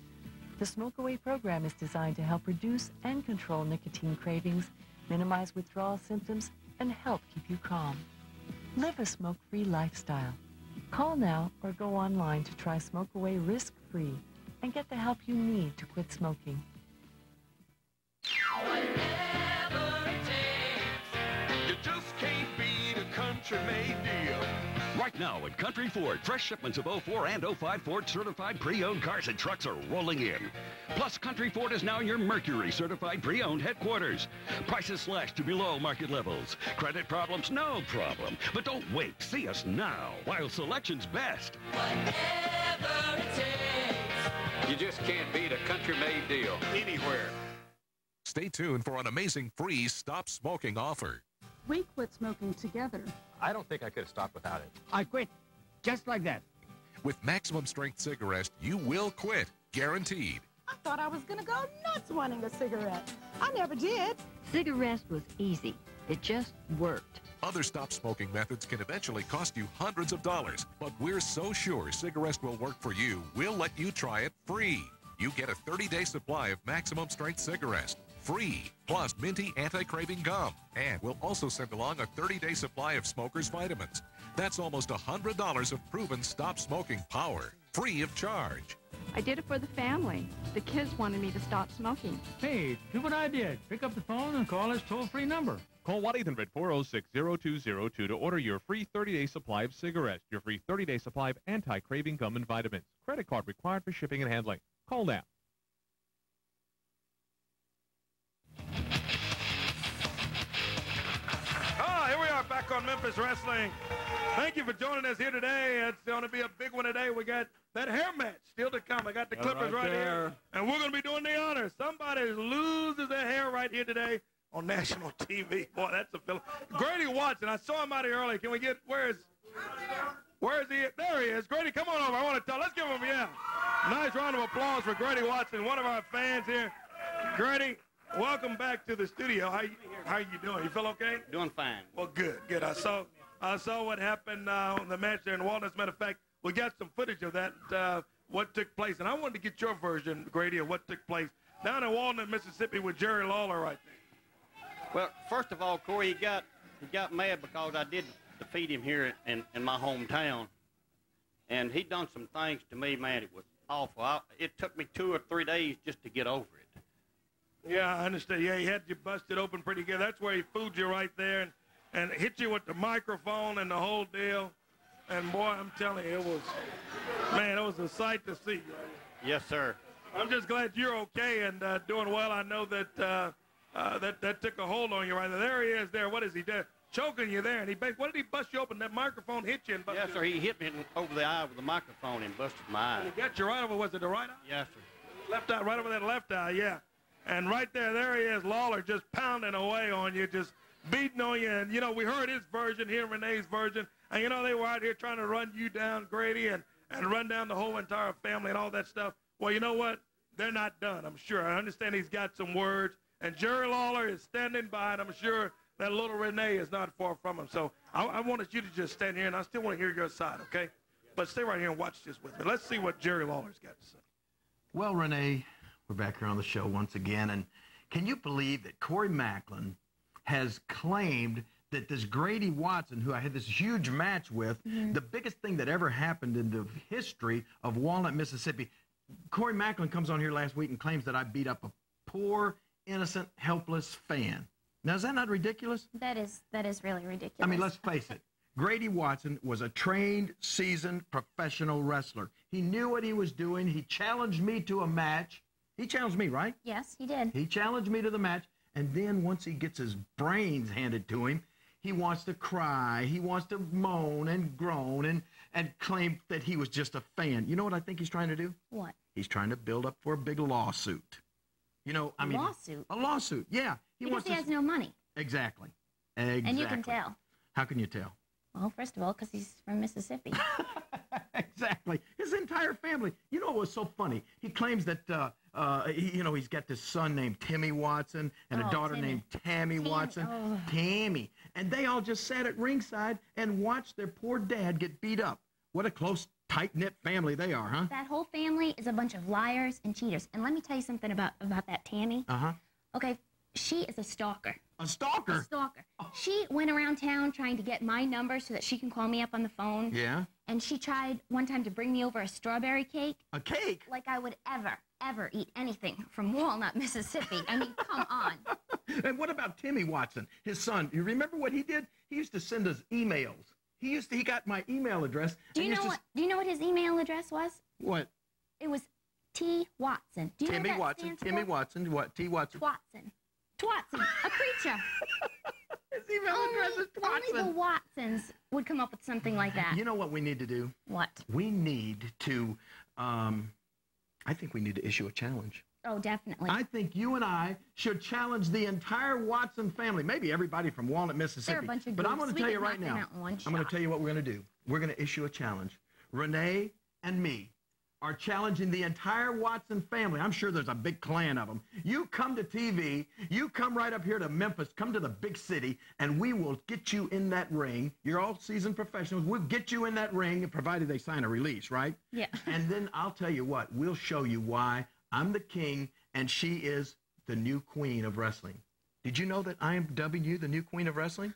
Speaker 15: The Smoke Away program is designed to help reduce and control nicotine cravings, minimize withdrawal symptoms, and help keep you calm. Live a smoke-free lifestyle. Call now or go online to try Smoke Away risk-free and get the help you need to quit smoking.
Speaker 28: Right now at Country Ford, fresh shipments of 04 and 05 Ford certified pre-owned cars and trucks are rolling in. Plus, Country Ford is now your Mercury certified pre-owned headquarters. Prices slashed to below market levels. Credit problems? No problem. But don't wait. See us now while selection's best.
Speaker 29: You just can't beat a country-made deal anywhere.
Speaker 21: Stay tuned for an amazing free stop smoking offer.
Speaker 30: We quit smoking together.
Speaker 31: I don't think I could have stopped without it.
Speaker 32: I quit. Just like that.
Speaker 21: With maximum strength cigarettes, you will quit. Guaranteed.
Speaker 30: I thought I was going to go nuts wanting a cigarette. I never did.
Speaker 33: Cigarettes was easy. It just worked.
Speaker 21: Other stop smoking methods can eventually cost you hundreds of dollars, but we're so sure cigarettes will work for you, we'll let you try it free. You get a 30-day supply of maximum strength cigarettes, free, plus minty anti-craving gum. And we'll also send along a 30-day supply of smokers' vitamins. That's almost $100 of proven stop smoking power, free of charge.
Speaker 19: I did it for the family. The kids wanted me to stop smoking.
Speaker 32: Hey, do what I did. Pick up the phone and call this toll-free number.
Speaker 34: Call 1-800-406-0202 to order your free 30-day supply of cigarettes, your free 30-day supply of anti-craving gum and vitamins. Credit card required for shipping and handling. Call now.
Speaker 1: Back on Memphis Wrestling. Thank you for joining us here today. It's going to be a big one today. We got that hair match still to come. I got the
Speaker 2: All
Speaker 1: clippers
Speaker 2: right
Speaker 1: right, here. And we're going to be doing the honors. Somebody loses their hair right here today on national (laughs) TV. Boy, that's a feeling. Grady Watson, I saw him out here earlier. Can we get, where is, where is he? There he is. Grady, come on over. I want to tell. Let's give him, a yeah. Nice round of applause for Grady Watson, one of our fans here. Grady, welcome back to the studio. How you, how you doing? You feel okay?
Speaker 35: Doing fine.
Speaker 1: Well, good, good. I saw, I saw what happened uh, on the match there in Walton. As a matter of fact, we got some footage of that, uh, what took place. And I wanted to get your version, Grady, of what took place down in Walnut, Mississippi with Jerry Lawler right there.
Speaker 35: Well, first of all, Corey, he got he got mad because I did defeat him here in, in my hometown, and he done some things to me, man. It was awful. I, it took me two or three days just to get over it.
Speaker 1: Yeah, I understand. Yeah, he had you busted open pretty good. That's where he fooled you right there and, and hit you with the microphone and the whole deal. And boy, I'm telling you, it was, man, it was a sight to see.
Speaker 35: Yes, sir.
Speaker 1: I'm just glad you're okay and uh, doing well. I know that uh, uh, that that took a hold on you right there. There he is. There. What is he doing? choking you there, and he what did he bust you open? That microphone hit you and busted
Speaker 35: Yes, sir. He hit me over the eye with the microphone and busted my eye.
Speaker 1: He got you right over. Was it the right eye?
Speaker 35: Yes, sir.
Speaker 1: Left eye, right over that left eye. Yeah. And right there, there he is, Lawler, just pounding away on you, just beating on you. And you know, we heard his version here, Renee's version, and you know they were out here trying to run you down, Grady, and and run down the whole entire family and all that stuff. Well, you know what? They're not done. I'm sure. I understand he's got some words, and Jerry Lawler is standing by, and I'm sure that little Renee is not far from him. So I, I wanted you to just stand here, and I still want to hear your side, okay? But stay right here and watch this with me. Let's see what Jerry Lawler's got to say.
Speaker 36: Well, Renee, we're back here on the show once again, and can you believe that Corey Maclin has claimed that this Grady Watson, who I had this huge match with, mm-hmm. the biggest thing that ever happened in the history of Walnut, Mississippi, Corey Maclin comes on here last week and claims that I beat up a poor, innocent, helpless fan. Now, is that not ridiculous?
Speaker 37: That is that is really ridiculous.
Speaker 36: I mean, let's face it. Grady Watson was a trained, seasoned professional wrestler. He knew what he was doing. He challenged me to a match. He challenged me, right?
Speaker 37: Yes, he did.
Speaker 36: He challenged me to the match. And then once he gets his brains handed to him, he wants to cry. He wants to moan and groan and, and claim that he was just a fan. You know what I think he's trying to do?
Speaker 37: What?
Speaker 36: He's trying to build up for a big lawsuit. You know, I
Speaker 37: A
Speaker 36: mean,
Speaker 37: lawsuit?
Speaker 36: A lawsuit, yeah. He
Speaker 37: because
Speaker 36: wants
Speaker 37: he
Speaker 36: to
Speaker 37: has no money.
Speaker 36: exactly, exactly.
Speaker 37: And you can tell.
Speaker 36: How can you tell?
Speaker 37: Well, first of all, because he's from Mississippi. (laughs)
Speaker 36: exactly. His entire family. You know what was so funny? He claims that, uh, uh, he, you know, he's got this son named Timmy Watson and a
Speaker 37: Oh,
Speaker 36: daughter
Speaker 37: Timmy.
Speaker 36: named Tammy, Watson.
Speaker 37: oh.
Speaker 36: Tammy. And they all just sat at ringside and watched their poor dad get beat up. What a close, tight knit family they are, huh?
Speaker 37: that whole family is a bunch of liars and cheaters. And let me tell you something about about that Tammy.
Speaker 36: Uh huh.
Speaker 37: Okay, she is a stalker.
Speaker 36: A stalker?
Speaker 37: A stalker. She went around town trying to get my number so that she can call me up on the phone.
Speaker 36: Yeah.
Speaker 37: And she tried one time to bring me over a strawberry cake.
Speaker 36: A cake?
Speaker 37: Like I would ever, ever eat anything from Walnut, Mississippi. I mean, come on. (laughs)
Speaker 36: And what about Timmy Watson, his son? You remember what he did? He used to send us emails. He used to, he got my email address.
Speaker 37: Do you know
Speaker 36: to
Speaker 37: what? Do you know what his email address was?
Speaker 36: What?
Speaker 37: It was T Watson. Do you
Speaker 36: Timmy
Speaker 37: know what that
Speaker 36: Watson. Timmy
Speaker 37: for?
Speaker 36: Watson. What? T Watson.
Speaker 37: Twatson. Twatson. A preacher. (laughs)
Speaker 36: His email address is Twatson.
Speaker 37: Only the Watsons would come up with something like that.
Speaker 36: You know what we need to do?
Speaker 37: What?
Speaker 36: We need to, um, I think we need to issue a challenge.
Speaker 37: Oh, definitely.
Speaker 36: I think you and I should challenge the entire Watson family, maybe everybody from Walnut, Mississippi.
Speaker 37: bunch of
Speaker 36: but I'm going to tell you right now.
Speaker 37: out in one
Speaker 36: I'm going to tell you what we're going to do. We're going to issue a challenge. Renee and me are challenging the entire Watson family. I'm sure there's a big clan of them. You come to TV, you come right up here to Memphis, come to the big city, and we will get you in that ring. You're all seasoned professionals. We'll get you in that ring, provided they sign a release, right?
Speaker 37: Yeah. (laughs)
Speaker 36: And then I'll tell you what, we'll show you why I'm the king and she is the new queen of wrestling. Did you know that I am dubbing you the new queen of wrestling?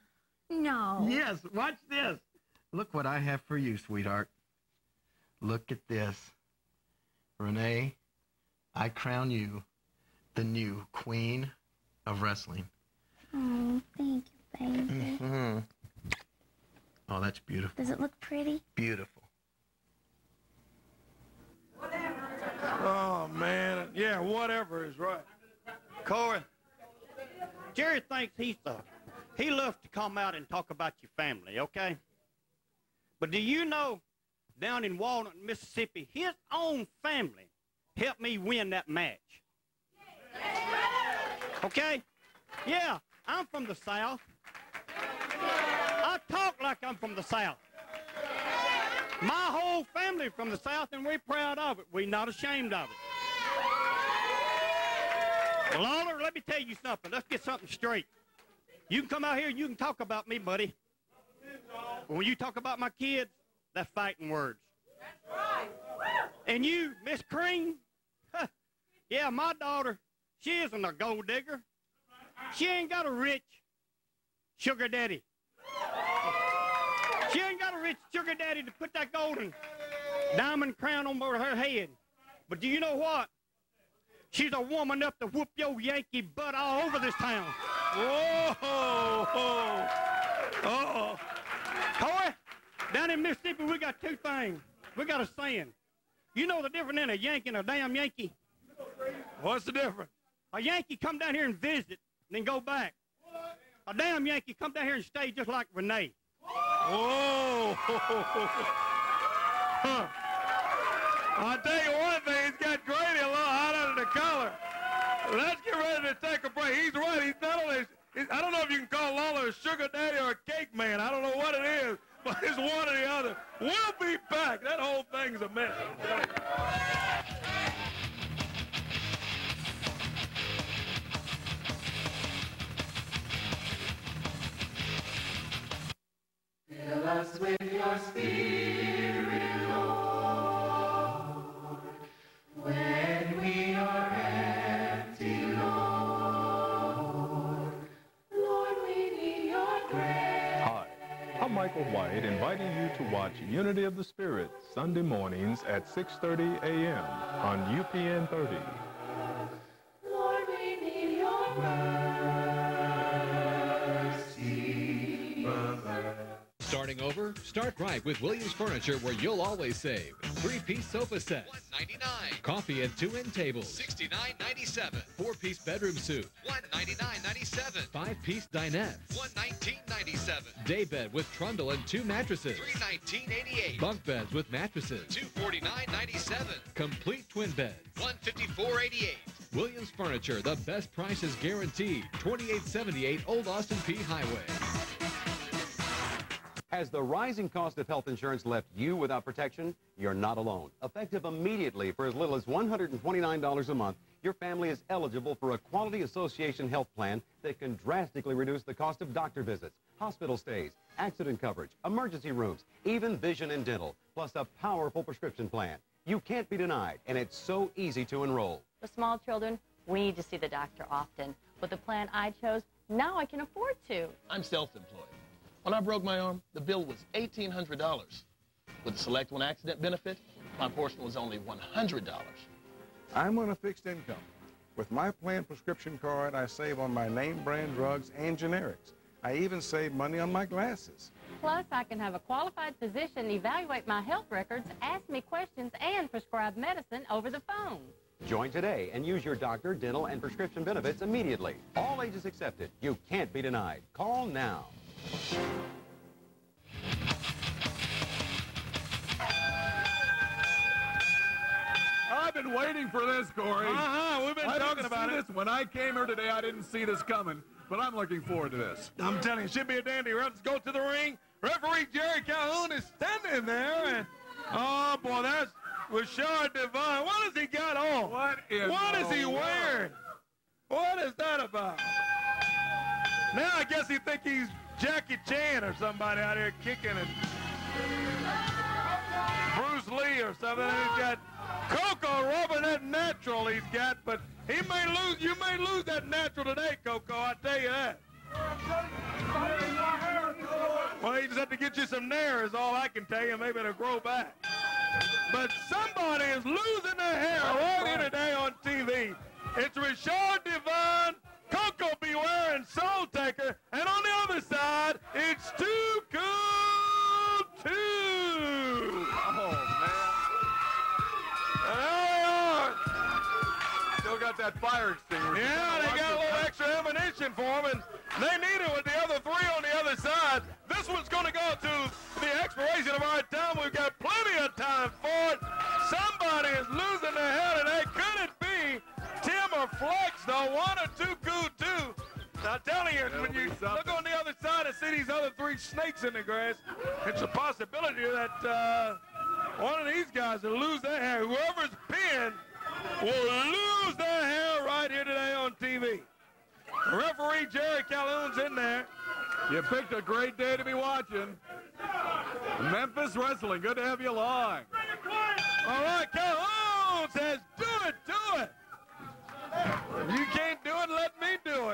Speaker 37: No.
Speaker 36: Yes, watch this. Look what I have for you, sweetheart. Look at this. Renee, I crown you the new queen of wrestling.
Speaker 37: Oh, thank you, baby.
Speaker 36: Mhm. Oh, that's beautiful.
Speaker 37: Does it look pretty?
Speaker 36: Beautiful. Whatever.
Speaker 1: Oh, man. Yeah, whatever is right.
Speaker 35: Corey, Jerry thinks he's the, he loves to come out and talk about your family, okay? But do you know, down in Walnut, Mississippi, his own family helped me win that match. Okay? Yeah, I'm from the South. I talk like I'm from the South. My whole family from the South, and we're proud of it. We're not ashamed of it. Lawler, let me tell you something. Let's get something straight. You can come out here and you can talk about me, buddy. When you talk about my kids, that's fighting words. That's right. And you, Miss Cream, huh, yeah, my daughter, she isn't a gold digger. She ain't got a rich sugar daddy. She ain't got a rich sugar daddy to put that golden diamond crown on over her head. But do you know what? She's a woman up to whoop your Yankee butt all over this town. Whoa! Oh! Down in Mississippi, we got two things. We got a saying. You know the difference in a Yankee and a damn Yankee?
Speaker 1: What's the difference?
Speaker 35: A Yankee come down here and visit, and then go back. a damn Yankee come down here and stay just like Renee.
Speaker 1: Whoa! (laughs) Huh. I'll tell you one thing, he's got Grady a little hot under the collar. Let's get ready to take a break. He's right. He's not only, I don't know if you can call Lawler a sugar daddy or a cake man. I don't know what it is, but it's one or the other. We'll be back. That whole thing's a mess.
Speaker 38: Fill us with your spirit,
Speaker 39: watch Unity of the Spirit Sunday mornings at 6:30 a.m. on UPN 30.
Speaker 38: Lord, we need your mercy, Brother.
Speaker 22: Starting over? Start right with Williams Furniture where you'll always save. Three-piece sofa set. 199. Coffee and two end tables. $69.97. Four-piece bedroom suite. $199.97. Five-piece dinette. $119.97. Day bed with trundle and two mattresses. $319.88. Bunk beds with mattresses. $249.97. Complete twin beds. $154.88. Williams Furniture, the best prices guaranteed. 2878 Old Austin P Highway.
Speaker 40: Has the rising cost of health insurance left you without protection? You're not alone. Effective immediately for as little as $129 a month, your family is eligible for a Quality Association health plan that can drastically reduce the cost of doctor visits, hospital stays, accident coverage, emergency rooms, even vision and dental, plus a powerful prescription plan. You can't be denied, and it's so easy to enroll.
Speaker 10: For small children, we need to see the doctor often. With the plan I chose, now I can afford to.
Speaker 41: I'm self-employed. When I broke my arm, the bill was $1,800. With the Select One accident benefit, my portion was only $100.
Speaker 42: I'm on a fixed income. With my plan prescription card, I save on my name brand drugs and generics. I even save money on my glasses.
Speaker 10: Plus, I can have a qualified physician evaluate my health records, ask me questions, and prescribe medicine over the phone.
Speaker 40: Join today and use your doctor, dental, and prescription benefits immediately. All ages accepted. You can't be denied. Call now.
Speaker 2: I've been waiting for this, Corey.
Speaker 1: Uh-huh, we've been
Speaker 2: I
Speaker 1: talking about it.
Speaker 2: This. When I came here today, I didn't see this coming, but I'm looking forward to this.
Speaker 1: I'm telling you, it should be a dandy. Let's go to the ring. Referee Jerry Calhoun is standing there, and oh boy, that's Rashard Devine. What has he got on?
Speaker 2: What is
Speaker 1: What is he wearing? What is that about? Now I guess he think he's Jackie Chan or somebody out here kicking and Bruce Lee or something. And he's got Koko rubbing that natural he's got, but he may lose. You may lose that natural today, Koko. I tell you that. Well, you just have to get you some nair is all I can tell you. Maybe it'll grow back. But somebody is losing their hair right here today on TV. It's Richard Devine, Koko B. Ware, and Soul Taker. And on the other side, it's Too Cool 2.
Speaker 2: Oh,
Speaker 1: There they are.
Speaker 2: Still got that fire extinguisher.
Speaker 1: Yeah, they got a little extra ammunition for them, and they need it with the other three on the other side. This one's going to go to the expiration of our time. We've got plenty of time for it. Somebody is losing their hair today. Could it be Tim or Flex, though? One or two good, two. I'm telling you, when you look on the other side and see these other three snakes in the grass, it's a possibility that uh, one of these guys will lose their hair. Whoever's pinned will lose their hair right here today on TV. Referee Jerry Calhoun's in there.
Speaker 2: You picked a great day to be watching. Memphis Wrestling, good to have you along.
Speaker 1: All right, Calhoun says, do it, do it. You can't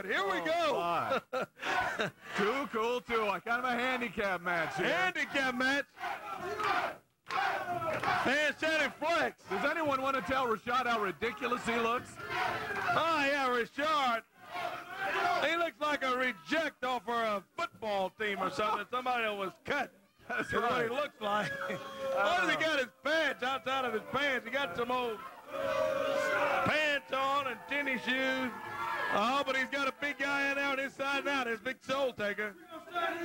Speaker 1: do it, let me. Here we oh, go. (laughs)
Speaker 2: Too cool, too. I kind of a handicap match here.
Speaker 1: Handicap match. Shannon Flex.
Speaker 2: Does anyone want to tell Rashad how ridiculous he looks?
Speaker 1: Oh, yeah, Richard. He looks like a reject off for a football team or something. Somebody that was cut. That's what he looks like. (laughs) (laughs) has he got his pants outside of his pants? He got some old pants on and tennis shoes. Oh, but he's got a big guy in there on his side now. This big soul taker. Yeah,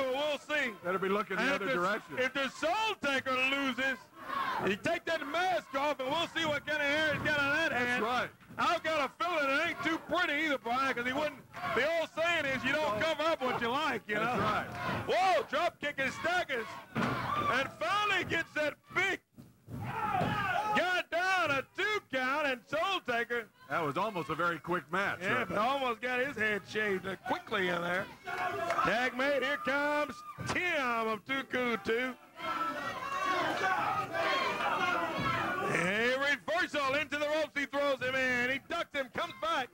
Speaker 1: well, we'll see.
Speaker 2: Better be looking the
Speaker 1: And
Speaker 2: other
Speaker 1: if
Speaker 2: direction.
Speaker 1: If the soul taker loses, he take that mask off, and we'll see what kind of hair he's got on that
Speaker 2: That's
Speaker 1: hand.
Speaker 2: right.
Speaker 1: I've got a feeling it ain't too pretty either, Brian, because he wouldn't. The old saying is you don't cover up what you like, you know.
Speaker 2: That's right.
Speaker 1: Whoa, drop kicking staggers, and finally gets that big. Got down a two count, and Soul Taker.
Speaker 2: That was almost a very quick match.
Speaker 1: Yeah,
Speaker 2: right?
Speaker 1: but almost got his head shaved quickly in there. Tag mate, here comes Tim of Too Cool 2. A reversal into the ropes. He throws him in. He ducks him, comes back.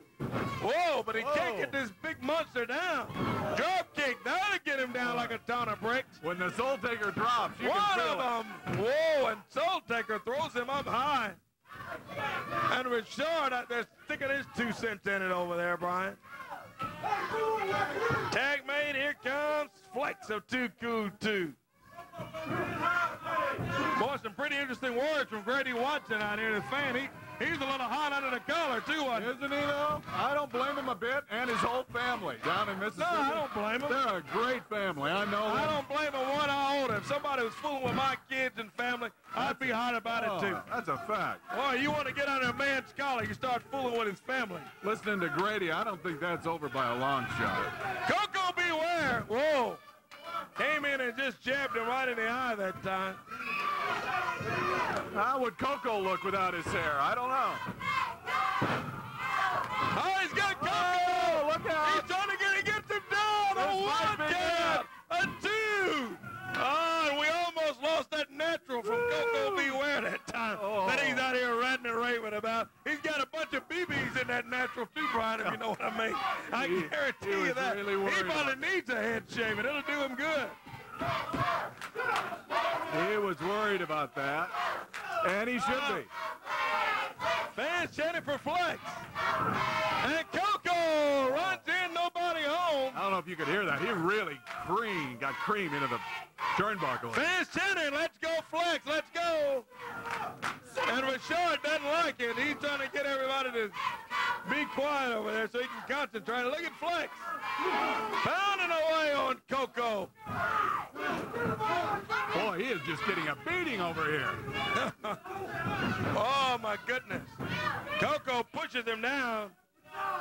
Speaker 1: Whoa, but he can't get this big monster down. Drop kick. That'll get him down like a ton of bricks.
Speaker 2: When the Soul Taker drops, you
Speaker 1: One
Speaker 2: can feel
Speaker 1: of
Speaker 2: it.
Speaker 1: them. Whoa, and Soul Taker throws him up high. And Richard out there sticking his two cents in it over there, Brian. Tag mate, here comes Flex of 2 Cool 2. Boy, some pretty interesting words from Grady Watson out here, the fan. He, he's a little hot under the collar, too?
Speaker 2: Isn't he though? I don't blame him a bit, and his whole family down in Mississippi.
Speaker 1: No, I don't blame him.
Speaker 2: They're a great family. I know.
Speaker 1: I
Speaker 2: them.
Speaker 1: don't blame him one iota. If somebody was fooling with my kids and family, I'd be hot about
Speaker 2: Oh,
Speaker 1: it, too.
Speaker 2: That's a fact.
Speaker 1: Boy, you want to get under a man's collar, you start fooling with his family.
Speaker 2: Listening to Grady, I don't think that's over by a long shot.
Speaker 1: Koko B. Ware. Whoa. Came in and just jabbed him right in the eye that time.
Speaker 2: How would Koko look without his hair? I don't know.
Speaker 1: Oh, he's got Koko.
Speaker 2: Oh, look out.
Speaker 1: He's trying to get, he gets him down. A
Speaker 2: This
Speaker 1: one
Speaker 2: be.
Speaker 1: A two. Oh, we almost lost that natural from Koko B. Ware that. That oh. he's out here ranting and raving about. He's got a bunch of BBs in that natural too, Brian, if you know what I mean. I
Speaker 2: He-
Speaker 1: guarantee
Speaker 2: he
Speaker 1: you that.
Speaker 2: really
Speaker 1: he probably needs a head shaving. It'll do him good.
Speaker 2: He was worried about that, and he should be.
Speaker 1: Fans chanting for Flex. And Koko runs in, nobody home.
Speaker 2: I don't know if you could hear that. He really cream, got cream into the turnbuckle.
Speaker 1: Fans chanting, let's go Flex, let's go. And Rashard doesn't like it. He's trying to get everybody to be quiet over there so he can concentrate. Look at Flex. Pounding away on Koko.
Speaker 2: Boy, he is just getting a beating over here. (laughs)
Speaker 1: oh, my goodness. Koko pushes him down.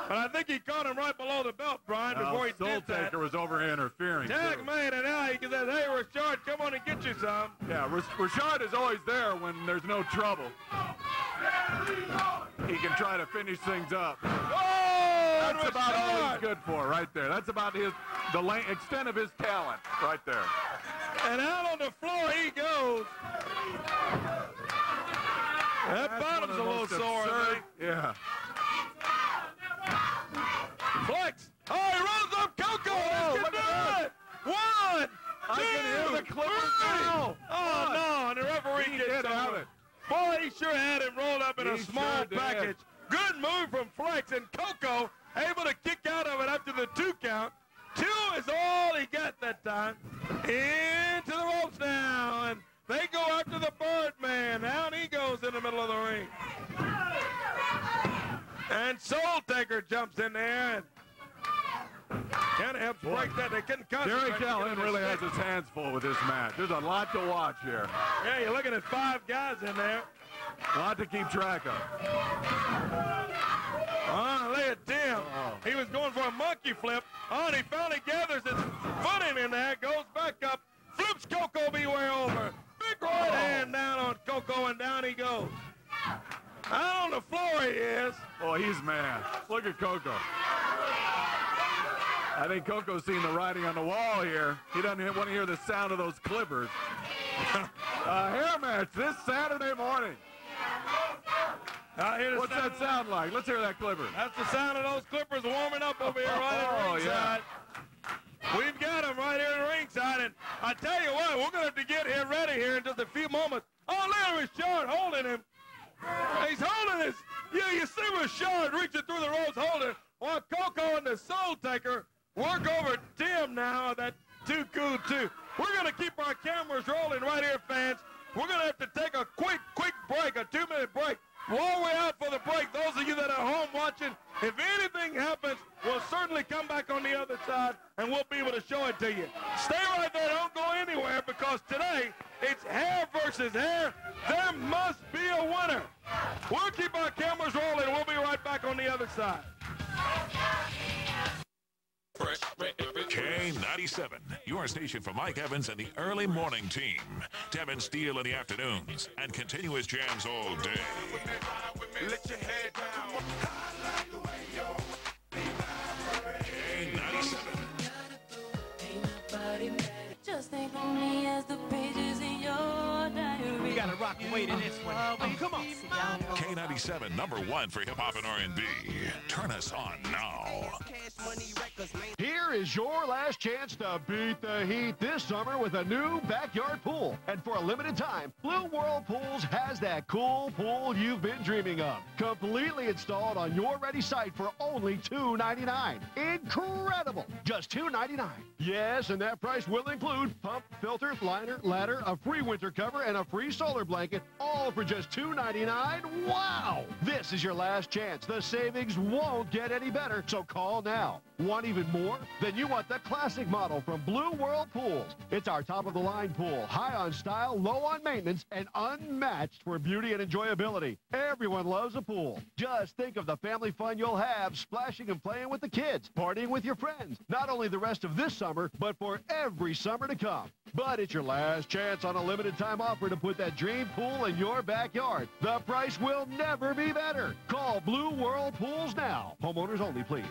Speaker 1: But I think he caught him right below the belt, Brian,
Speaker 2: Now,
Speaker 1: before he
Speaker 2: Soul
Speaker 1: did that.
Speaker 2: Taker was over here interfering.
Speaker 1: Tag
Speaker 2: too.
Speaker 1: made and now he says, hey, Rashard, come on and get you some.
Speaker 2: Yeah, Rash- Rashard is always there when there's no trouble. He can try to finish things up.
Speaker 1: Oh,
Speaker 2: That's about all he's good for, right there. That's about his the length, extent of his talent, right there.
Speaker 1: And out on the floor he goes. That
Speaker 2: That's
Speaker 1: bottom's a little sore,
Speaker 2: absurd-. Yeah.
Speaker 1: Flex. Oh, he rolls up Koko.
Speaker 2: Oh,
Speaker 1: Let's
Speaker 2: look
Speaker 1: get
Speaker 2: at
Speaker 1: it. One,
Speaker 2: I can hear the clippers now.
Speaker 1: Oh, no, and the referee
Speaker 2: He
Speaker 1: gets over.
Speaker 2: it.
Speaker 1: Boy, he sure had him rolled up in a small
Speaker 2: sure
Speaker 1: package. Good move from Flex and Koko able to kick out of it after the two count. Two is all he got that time. Into the ropes now, and they go after the Birdman. Down he goes in the middle of the ring. And Soul Taker jumps in there and of helps break that. They couldn't concentrate.
Speaker 2: Jerry Calhoun really has his hands full with this match. There's a lot to watch here.
Speaker 1: Yeah, you're looking at five guys in there.
Speaker 2: A lot to keep track of.
Speaker 1: Oh, look at Tim. He was going for a monkey flip. Oh, and he finally gathers his footing in there, goes back up, flips Koko B. Ware over. Big right oh. hand down on Koko, and down he goes. Out on the floor he is.
Speaker 2: Boy, he's mad. Look at Koko. I think Koko's seen the writing on the wall here. He doesn't want to hear the sound of those clippers. a (laughs) uh, hair match this Saturday morning. What's that sound like? Let's hear that clipper.
Speaker 1: That's the sound of those Clippers warming up over here right
Speaker 2: Oh,
Speaker 1: at ringside. We've got them right here at the ringside, and I tell you what, we're going to have to get here ready here in just a few moments. Oh, look at Richard holding him. He's holding his. Yeah, you see Richard reaching through the ropes holding, while Koko and the Soul Taker Work over Tim now, that too cool too. We're going to keep our cameras rolling right here, fans. We're going to have to take a quick, quick break, a two-minute break. While we're out for the break, those of you that are home watching, if anything happens, we'll certainly come back on the other side and we'll be able to show it to you. Stay right there. Don't go anywhere because today it's hair versus hair. There must be a winner. We'll keep our cameras rolling. We'll be right back on the other side.
Speaker 43: K97, your station for Mike Evans and the early morning team. Devin Steele in the afternoons and continuous jams all day.
Speaker 38: Let your head down.
Speaker 43: K97.
Speaker 44: Just think of me as the pages
Speaker 45: gotta rock and wait in this one. Oh, come on.
Speaker 43: K97, number one for hip hop and R&B. Turn us on now.
Speaker 46: Here is your last chance to beat the heat this summer with a new backyard pool. And for a limited time, Blue World Pools has that cool pool you've been dreaming of. Completely installed on your ready site for only $2.99. Incredible! Just $2.99. Yes, and that price will include pump, filter, liner, ladder, a free winter cover, and a free solar blanket, all for just $2.99. Wow! This is your last chance. The savings won't get any better, so call now. Want even more? Then you want the classic model from Blue World Pools. It's our top-of-the-line pool, high on style, low on maintenance, and unmatched for beauty and enjoyability. Everyone loves a pool. Just think of the family fun you'll have splashing and playing with the kids, partying with your friends, not only the rest of this summer, but for every summer to come. But it's your last chance on a limited time offer to put that dream pool in your backyard. The price will never be better. Call Blue World Pools now. Homeowners only, please.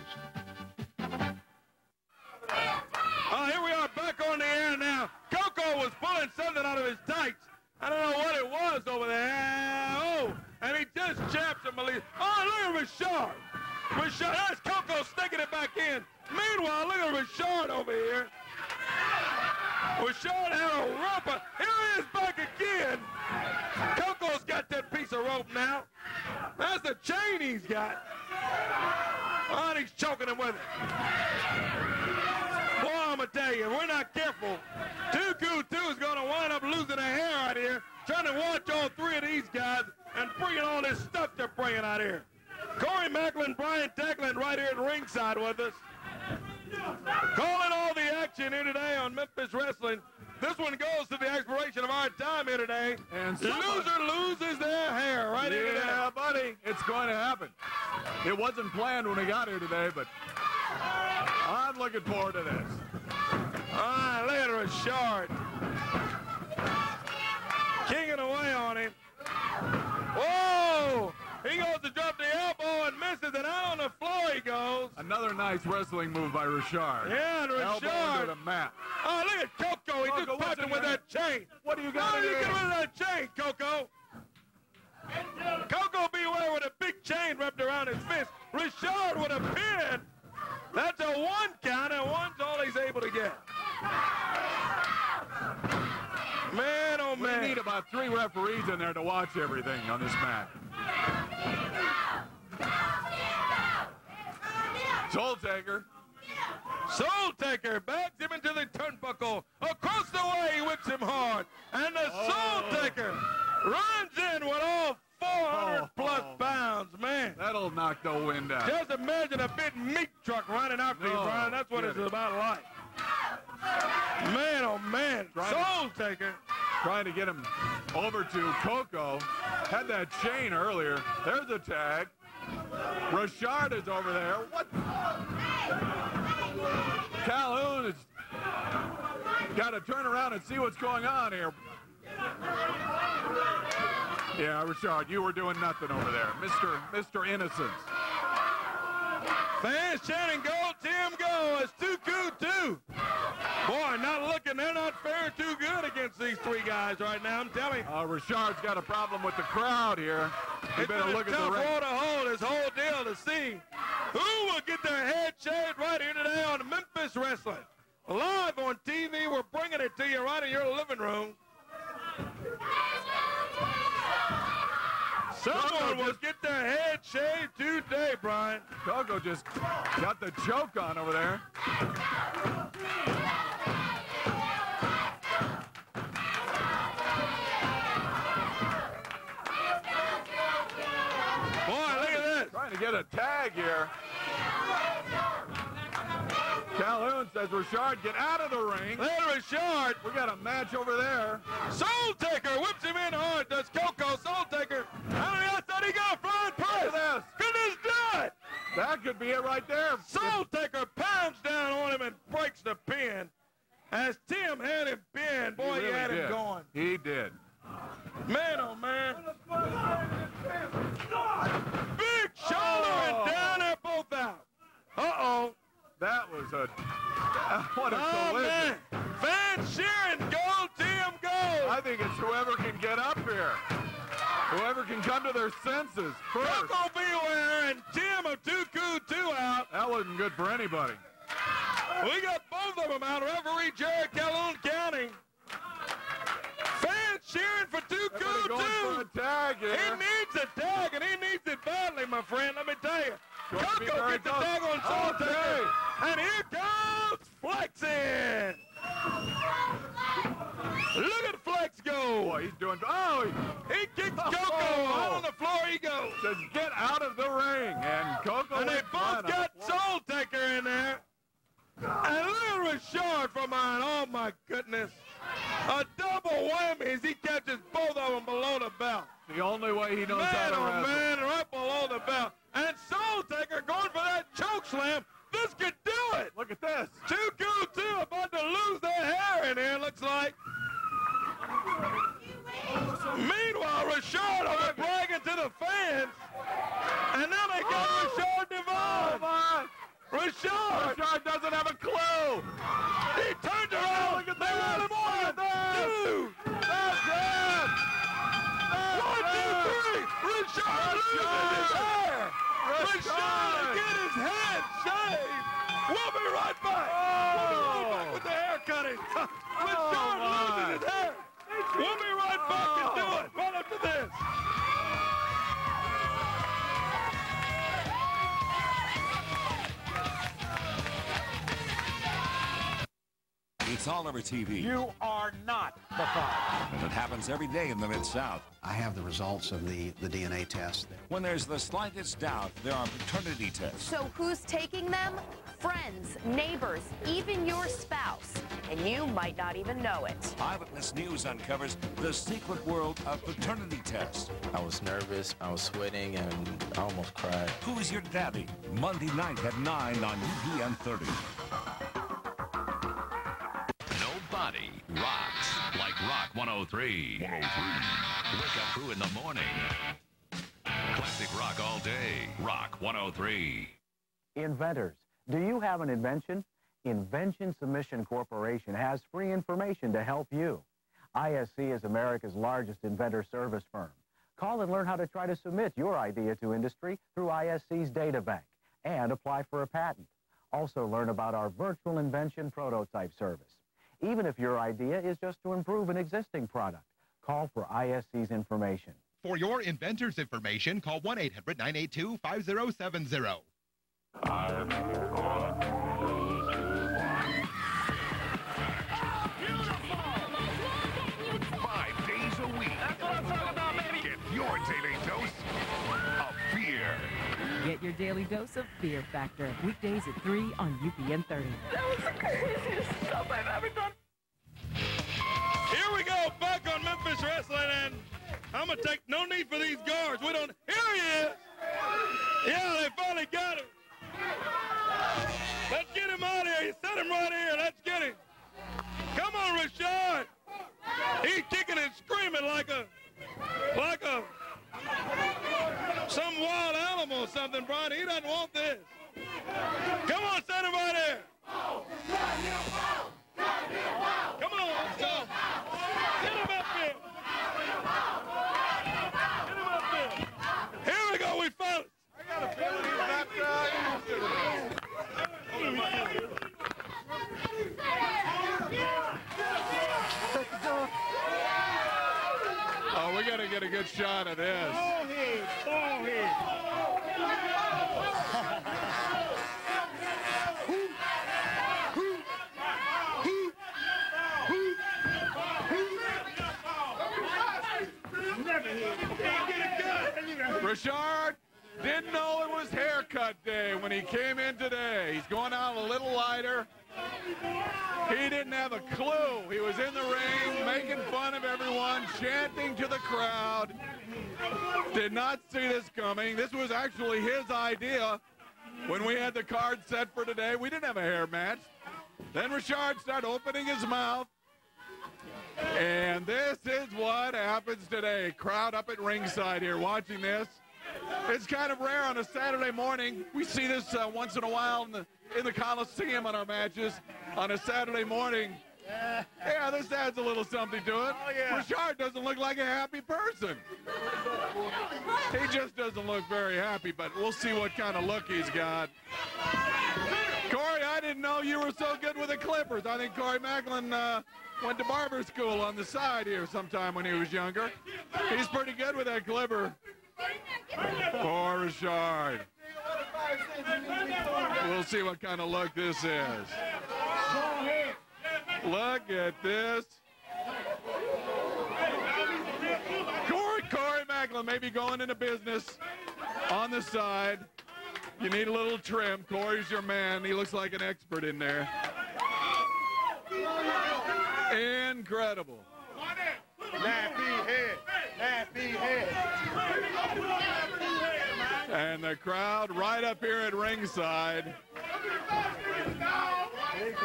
Speaker 1: Oh, here we are back on the air now. Koko was pulling something out of his tights. I don't know what it was over there. Oh, and he just chapped him. Oh, look at Richard. Richard, that's Koko sticking it back in. Meanwhile, look at Richard over here. Richard had a rope. Here he is back again. Koko's got that piece of rope now. That's the chain he's got. Oh, and he's choking him with it. Boy, I'm going to tell you, we're not careful. Two Cool Two is going to wind up losing a hair out here, trying to watch all three of these guys and bringing all this stuff they're bringing out here. Corey Maclin, Brian Tacklin right here at ringside with us. Calling all the action here today on Memphis Wrestling. This one goes to the expiration of our time here today.
Speaker 2: And
Speaker 1: the loser loses their hair right here today.
Speaker 2: Yeah, buddy, it's going to happen. It wasn't planned when we got here today, but I'm looking forward to this.
Speaker 1: All right, look at Richard. Kinging away on him. Whoa! He goes to drop the elbow and misses, and out on the floor he goes.
Speaker 2: Another nice wrestling move by Richard.
Speaker 1: Yeah, and
Speaker 2: Elbow
Speaker 1: Richard.
Speaker 2: into the mat.
Speaker 1: Oh, look at Koko. He
Speaker 2: Koko,
Speaker 1: just popped him with
Speaker 2: your
Speaker 1: that chain.
Speaker 2: What do you got
Speaker 1: Oh,
Speaker 2: in
Speaker 1: you get rid of that chain, Koko. Coco beware with a big chain wrapped around his fist. Richard with a pin. That's a one count, and one's all he's able to get. Man, oh
Speaker 2: We
Speaker 1: man.
Speaker 2: need about three referees in there to watch everything on this match. Soul Taker.
Speaker 1: Soul Taker backs him into the turnbuckle. Across the way, he whips him hard. And the
Speaker 2: Oh.
Speaker 1: Soul Taker runs in with all 400 plus
Speaker 2: Oh.
Speaker 1: pounds,
Speaker 2: That'll knock the wind out.
Speaker 1: Just imagine a big meat truck running after you,
Speaker 2: No,
Speaker 1: Brian. That's what it's
Speaker 2: kidding.
Speaker 1: about like. Man, oh man.
Speaker 2: Trying to-
Speaker 1: Soul Taker.
Speaker 2: Trying to get him over to Koko. Had that chain earlier. There's a tag. Rashard is over there. What? Calhoun has got to turn around and see what's going on here. Yeah, Richard, you were doing nothing over there. Mr. Mr. Innocence.
Speaker 1: Fans chanting go, Tim, go. It's too good, too. Boy, not looking. They're not faring too good against these three guys right now. I'm telling you.
Speaker 2: Uh, Richard's got a problem with the crowd here. You
Speaker 1: It's
Speaker 2: better look at the
Speaker 1: tough
Speaker 2: ring.
Speaker 1: road to hold this whole deal to see who will get their head shaved right here today on Memphis Wrestling. Live on TV, we're bringing it to you right in your living room. Someone will get their head shaved today, Brian.
Speaker 2: Koko just got the choke on over there.
Speaker 1: Boy, look at this.
Speaker 2: Trying to get a tag here. Calhoun says, Richard, get out of the ring.
Speaker 1: Then Richard.
Speaker 2: We got a match over there.
Speaker 1: Soul Taker whips him in hard. Does Koko Soul Taker? Out on the outside, he got a flying press.
Speaker 2: Look at this.
Speaker 1: Could this do it?
Speaker 2: That could be it right there.
Speaker 1: Soul Taker pounds down on him and breaks the pin. As Tim had him pinned, boy, he,
Speaker 2: really
Speaker 1: had
Speaker 2: did.
Speaker 1: him going.
Speaker 2: He did.
Speaker 1: Man, oh man. Big shoulder and oh. down, they're both out. Uh-oh.
Speaker 2: That was a (laughs) what a
Speaker 1: Oh,
Speaker 2: collision.
Speaker 1: man. Fans cheering, gold, Tim, gold.
Speaker 2: I think it's whoever can get up here. Whoever can come to their senses first.
Speaker 1: Koko B. Ware and Tim of Two Two out.
Speaker 2: That wasn't good for anybody.
Speaker 1: We got both of them out. Referee Jared Calhoun County. Fans cheering for Two
Speaker 2: for
Speaker 1: Two.
Speaker 2: tag here.
Speaker 1: He needs a tag, and he needs it badly, my friend. Let me tell you.
Speaker 2: Going to be Koko
Speaker 1: gets the tag on Soul
Speaker 2: Okay.
Speaker 1: And here comes Flexing. Look at Flex go.
Speaker 2: Boy, he's doing. Oh, he
Speaker 1: kicks oh, Koko. Oh, oh. Out on the floor he goes.
Speaker 2: says, get out of the ring. And Koko.
Speaker 1: And they both got
Speaker 2: the.
Speaker 1: Soul Taker in there. And at Richard from behind. Oh, my goodness. A double whammy as he catches both of them below the belt.
Speaker 2: The only way he knows
Speaker 1: Man,
Speaker 2: how to
Speaker 1: oh,
Speaker 2: wrestle.
Speaker 1: man, right below the belt. And Soul Taker going for that choke slam. This could do it.
Speaker 2: Look at this.
Speaker 1: Two cool two about to lose their hair in here, looks like. Meanwhile, Richard over bragging to the fans. And now they got Richard Devon. Oh, Richard.
Speaker 2: Richard doesn't have a clue.
Speaker 1: He turned around.
Speaker 2: Look at
Speaker 1: they want him on. Two.
Speaker 2: That's it.
Speaker 1: One, two, three. Richard loses his hair. Richard
Speaker 2: Richard.
Speaker 1: get his head shaved. We'll be right back. We'll be right back with the hair cutting. Richard loses his hair. We'll be right back and do it. Right after this.
Speaker 47: It's all over TV.
Speaker 45: You are not the problem.
Speaker 47: And it happens every day in the Mid-South.
Speaker 48: I have the results of the, the DNA test.
Speaker 47: When there's the slightest doubt, there are paternity tests.
Speaker 49: So who's taking them? Friends, neighbors, even your spouse. And you might not even know it.
Speaker 47: Eyewitness News uncovers the secret world of paternity tests.
Speaker 50: I was nervous, I was sweating, and I almost cried.
Speaker 47: Who's your daddy? Monday night at 9 on UPN 30.
Speaker 51: Nobody rocks like Rock 103. 103. Wake up crew in the morning. Classic rock all day. Rock 103.
Speaker 52: Inventors, do you have an invention? Invention Submission Corporation has free information to help you. ISC is America's largest inventor service firm. Call and learn how to try to submit your idea to industry through ISC's data bank and apply for a patent. Also learn about our virtual invention prototype service even if your idea is just to improve an existing product. Call for ISC's information.
Speaker 53: For your inventor's information, call
Speaker 21: 1 800 982 5070. Get your daily dose of Fear
Speaker 54: Factor. Weekdays at 3 on UPN 30.
Speaker 44: That was the craziest stuff I've ever done.
Speaker 1: Here we go, back on Memphis Wrestling, and I'm gonna take no need for these guards. We don't. Here he is. Yeah, they finally got him. Let's get him out of here. You set him right here. Let's get him. Come on, Rashad. He's kicking and screaming like a, like a, some wild animal or something, Brian. He doesn't want this. Come on, set right here. Come on, let's go. Get him up here. Get him up there. Here we go, we found it. I got a feeling he's not
Speaker 2: Oh, we got to get a good shot of this. Richard, Didn't know it was haircut day when he came in today. He's going out a little lighter. He didn't have a clue. He was in the ring making fun of everyone, chanting to the crowd. Did not see this coming. This was actually his idea when we had the card set for today. We didn't have a hair match. Then Richard started opening his mouth. And this is what happens today. Crowd up at ringside here watching this. It's kind of rare on a Saturday morning. We see this uh, once in a while in the, in the Coliseum on our matches on a Saturday morning. Yeah, this adds a little something to it.
Speaker 1: Oh, yeah.
Speaker 2: Richard doesn't look like a happy person. He just doesn't look very happy, but we'll see what kind of look he's got. Corey, I didn't know you were so good with the Clippers. I think Corey Maclin uh, went to barber school on the side here sometime when he was younger. He's pretty good with that Clipper. Poor Richard. We'll see what kind of look this is. Look at this. Corey, Corey Maclin may be going into business on the side. You need a little trim. Corey's your man. He looks like an expert in there. Incredible.
Speaker 1: Nappy head. Nappy head.
Speaker 2: And the crowd right up here at ringside.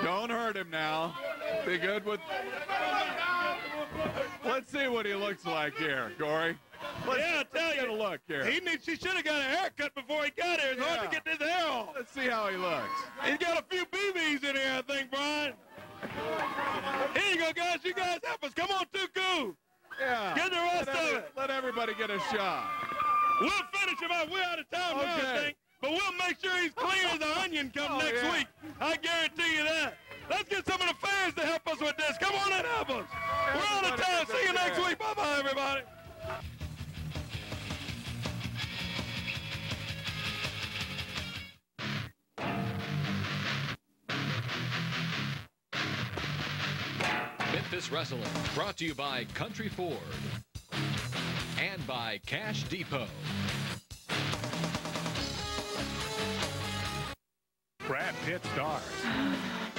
Speaker 2: Don't hurt him now. Be good with. Let's see what he looks like here, Corey. Let's,
Speaker 1: yeah, I'll tell
Speaker 2: let's
Speaker 1: you.
Speaker 2: get a look here.
Speaker 1: He needs. He should have got a haircut before he got here. It's hard to get this hair off.
Speaker 2: Let's see how he looks.
Speaker 1: He's got a few BBs in here, I think, Brian. Here you go, guys. You guys help us. Come on, Tuku.
Speaker 2: Yeah.
Speaker 1: Get the rest
Speaker 2: let,
Speaker 1: of
Speaker 2: every-
Speaker 1: it.
Speaker 2: let everybody get a shot.
Speaker 1: We'll finish him out. We're out of time now, I
Speaker 2: Okay.
Speaker 1: think. But we'll make sure he's clean as an onion come (laughs)
Speaker 2: Oh,
Speaker 1: next
Speaker 2: yeah.
Speaker 1: week. I guarantee you that. Let's get some of the fans to help us with this. Come on and help us. We're out of
Speaker 2: Everybody
Speaker 1: time. See you next week. Bye-bye, everybody.
Speaker 55: Memphis Wrestling, brought to you by Country Ford and by Cash Depot.
Speaker 56: Brad Pitt stars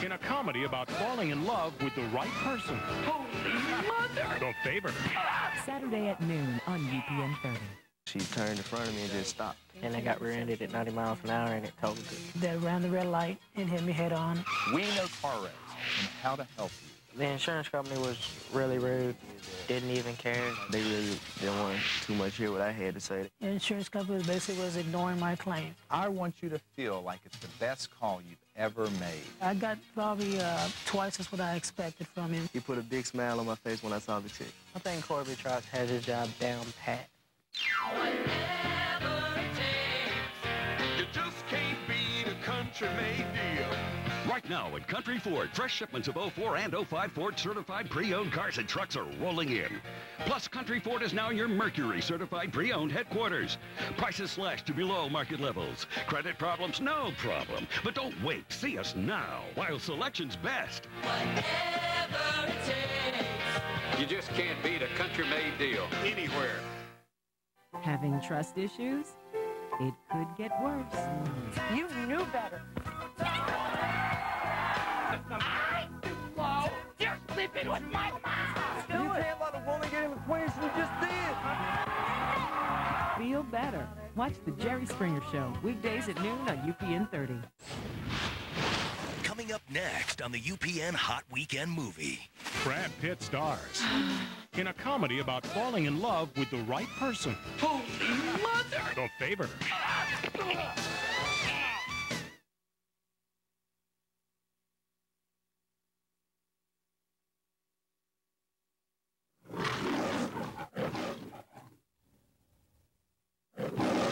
Speaker 56: in a comedy about falling in love with the right person. Holy Mother! The favorite.
Speaker 54: Saturday at noon on UPN 30.
Speaker 50: She turned in front of me and just stopped. And I got rear-ended at 90 miles an hour and it totaled it.
Speaker 57: that ran the red light and hit me head on.
Speaker 16: We know car wrecks and how to help you.
Speaker 50: The insurance company was really rude, didn't even care. They really didn't want too much hear what I had to say.
Speaker 57: The insurance company basically was ignoring my claim.
Speaker 16: I want you to feel like it's the best call you've ever made.
Speaker 57: I got probably uh, twice as what I expected from him.
Speaker 50: He put a big smile on my face when I saw the check. I think Corby Trout has his job down pat.
Speaker 38: You just
Speaker 58: Right now at Country Ford, fresh shipments of 04 and 05 Ford certified pre-owned cars and trucks are rolling in. Plus, Country Ford is now your Mercury certified pre-owned headquarters. Prices slashed to below market levels. Credit problems? No problem. But don't wait. See us now while selection's best.
Speaker 59: You just can't beat a country-made deal anywhere.
Speaker 54: Having trust issues? It could get worse.
Speaker 49: You knew better. I know you're sleeping with my mom.
Speaker 57: You can't let a woman get in between you. You just did.
Speaker 54: Feel better. Watch The Jerry Springer Show, weekdays at noon on UPN 30.
Speaker 60: Coming up next on the UPN Hot Weekend Movie.
Speaker 56: Brad Pitt stars in a comedy about falling in love with the right person.
Speaker 49: Holy mother!
Speaker 56: The favorite. Thank you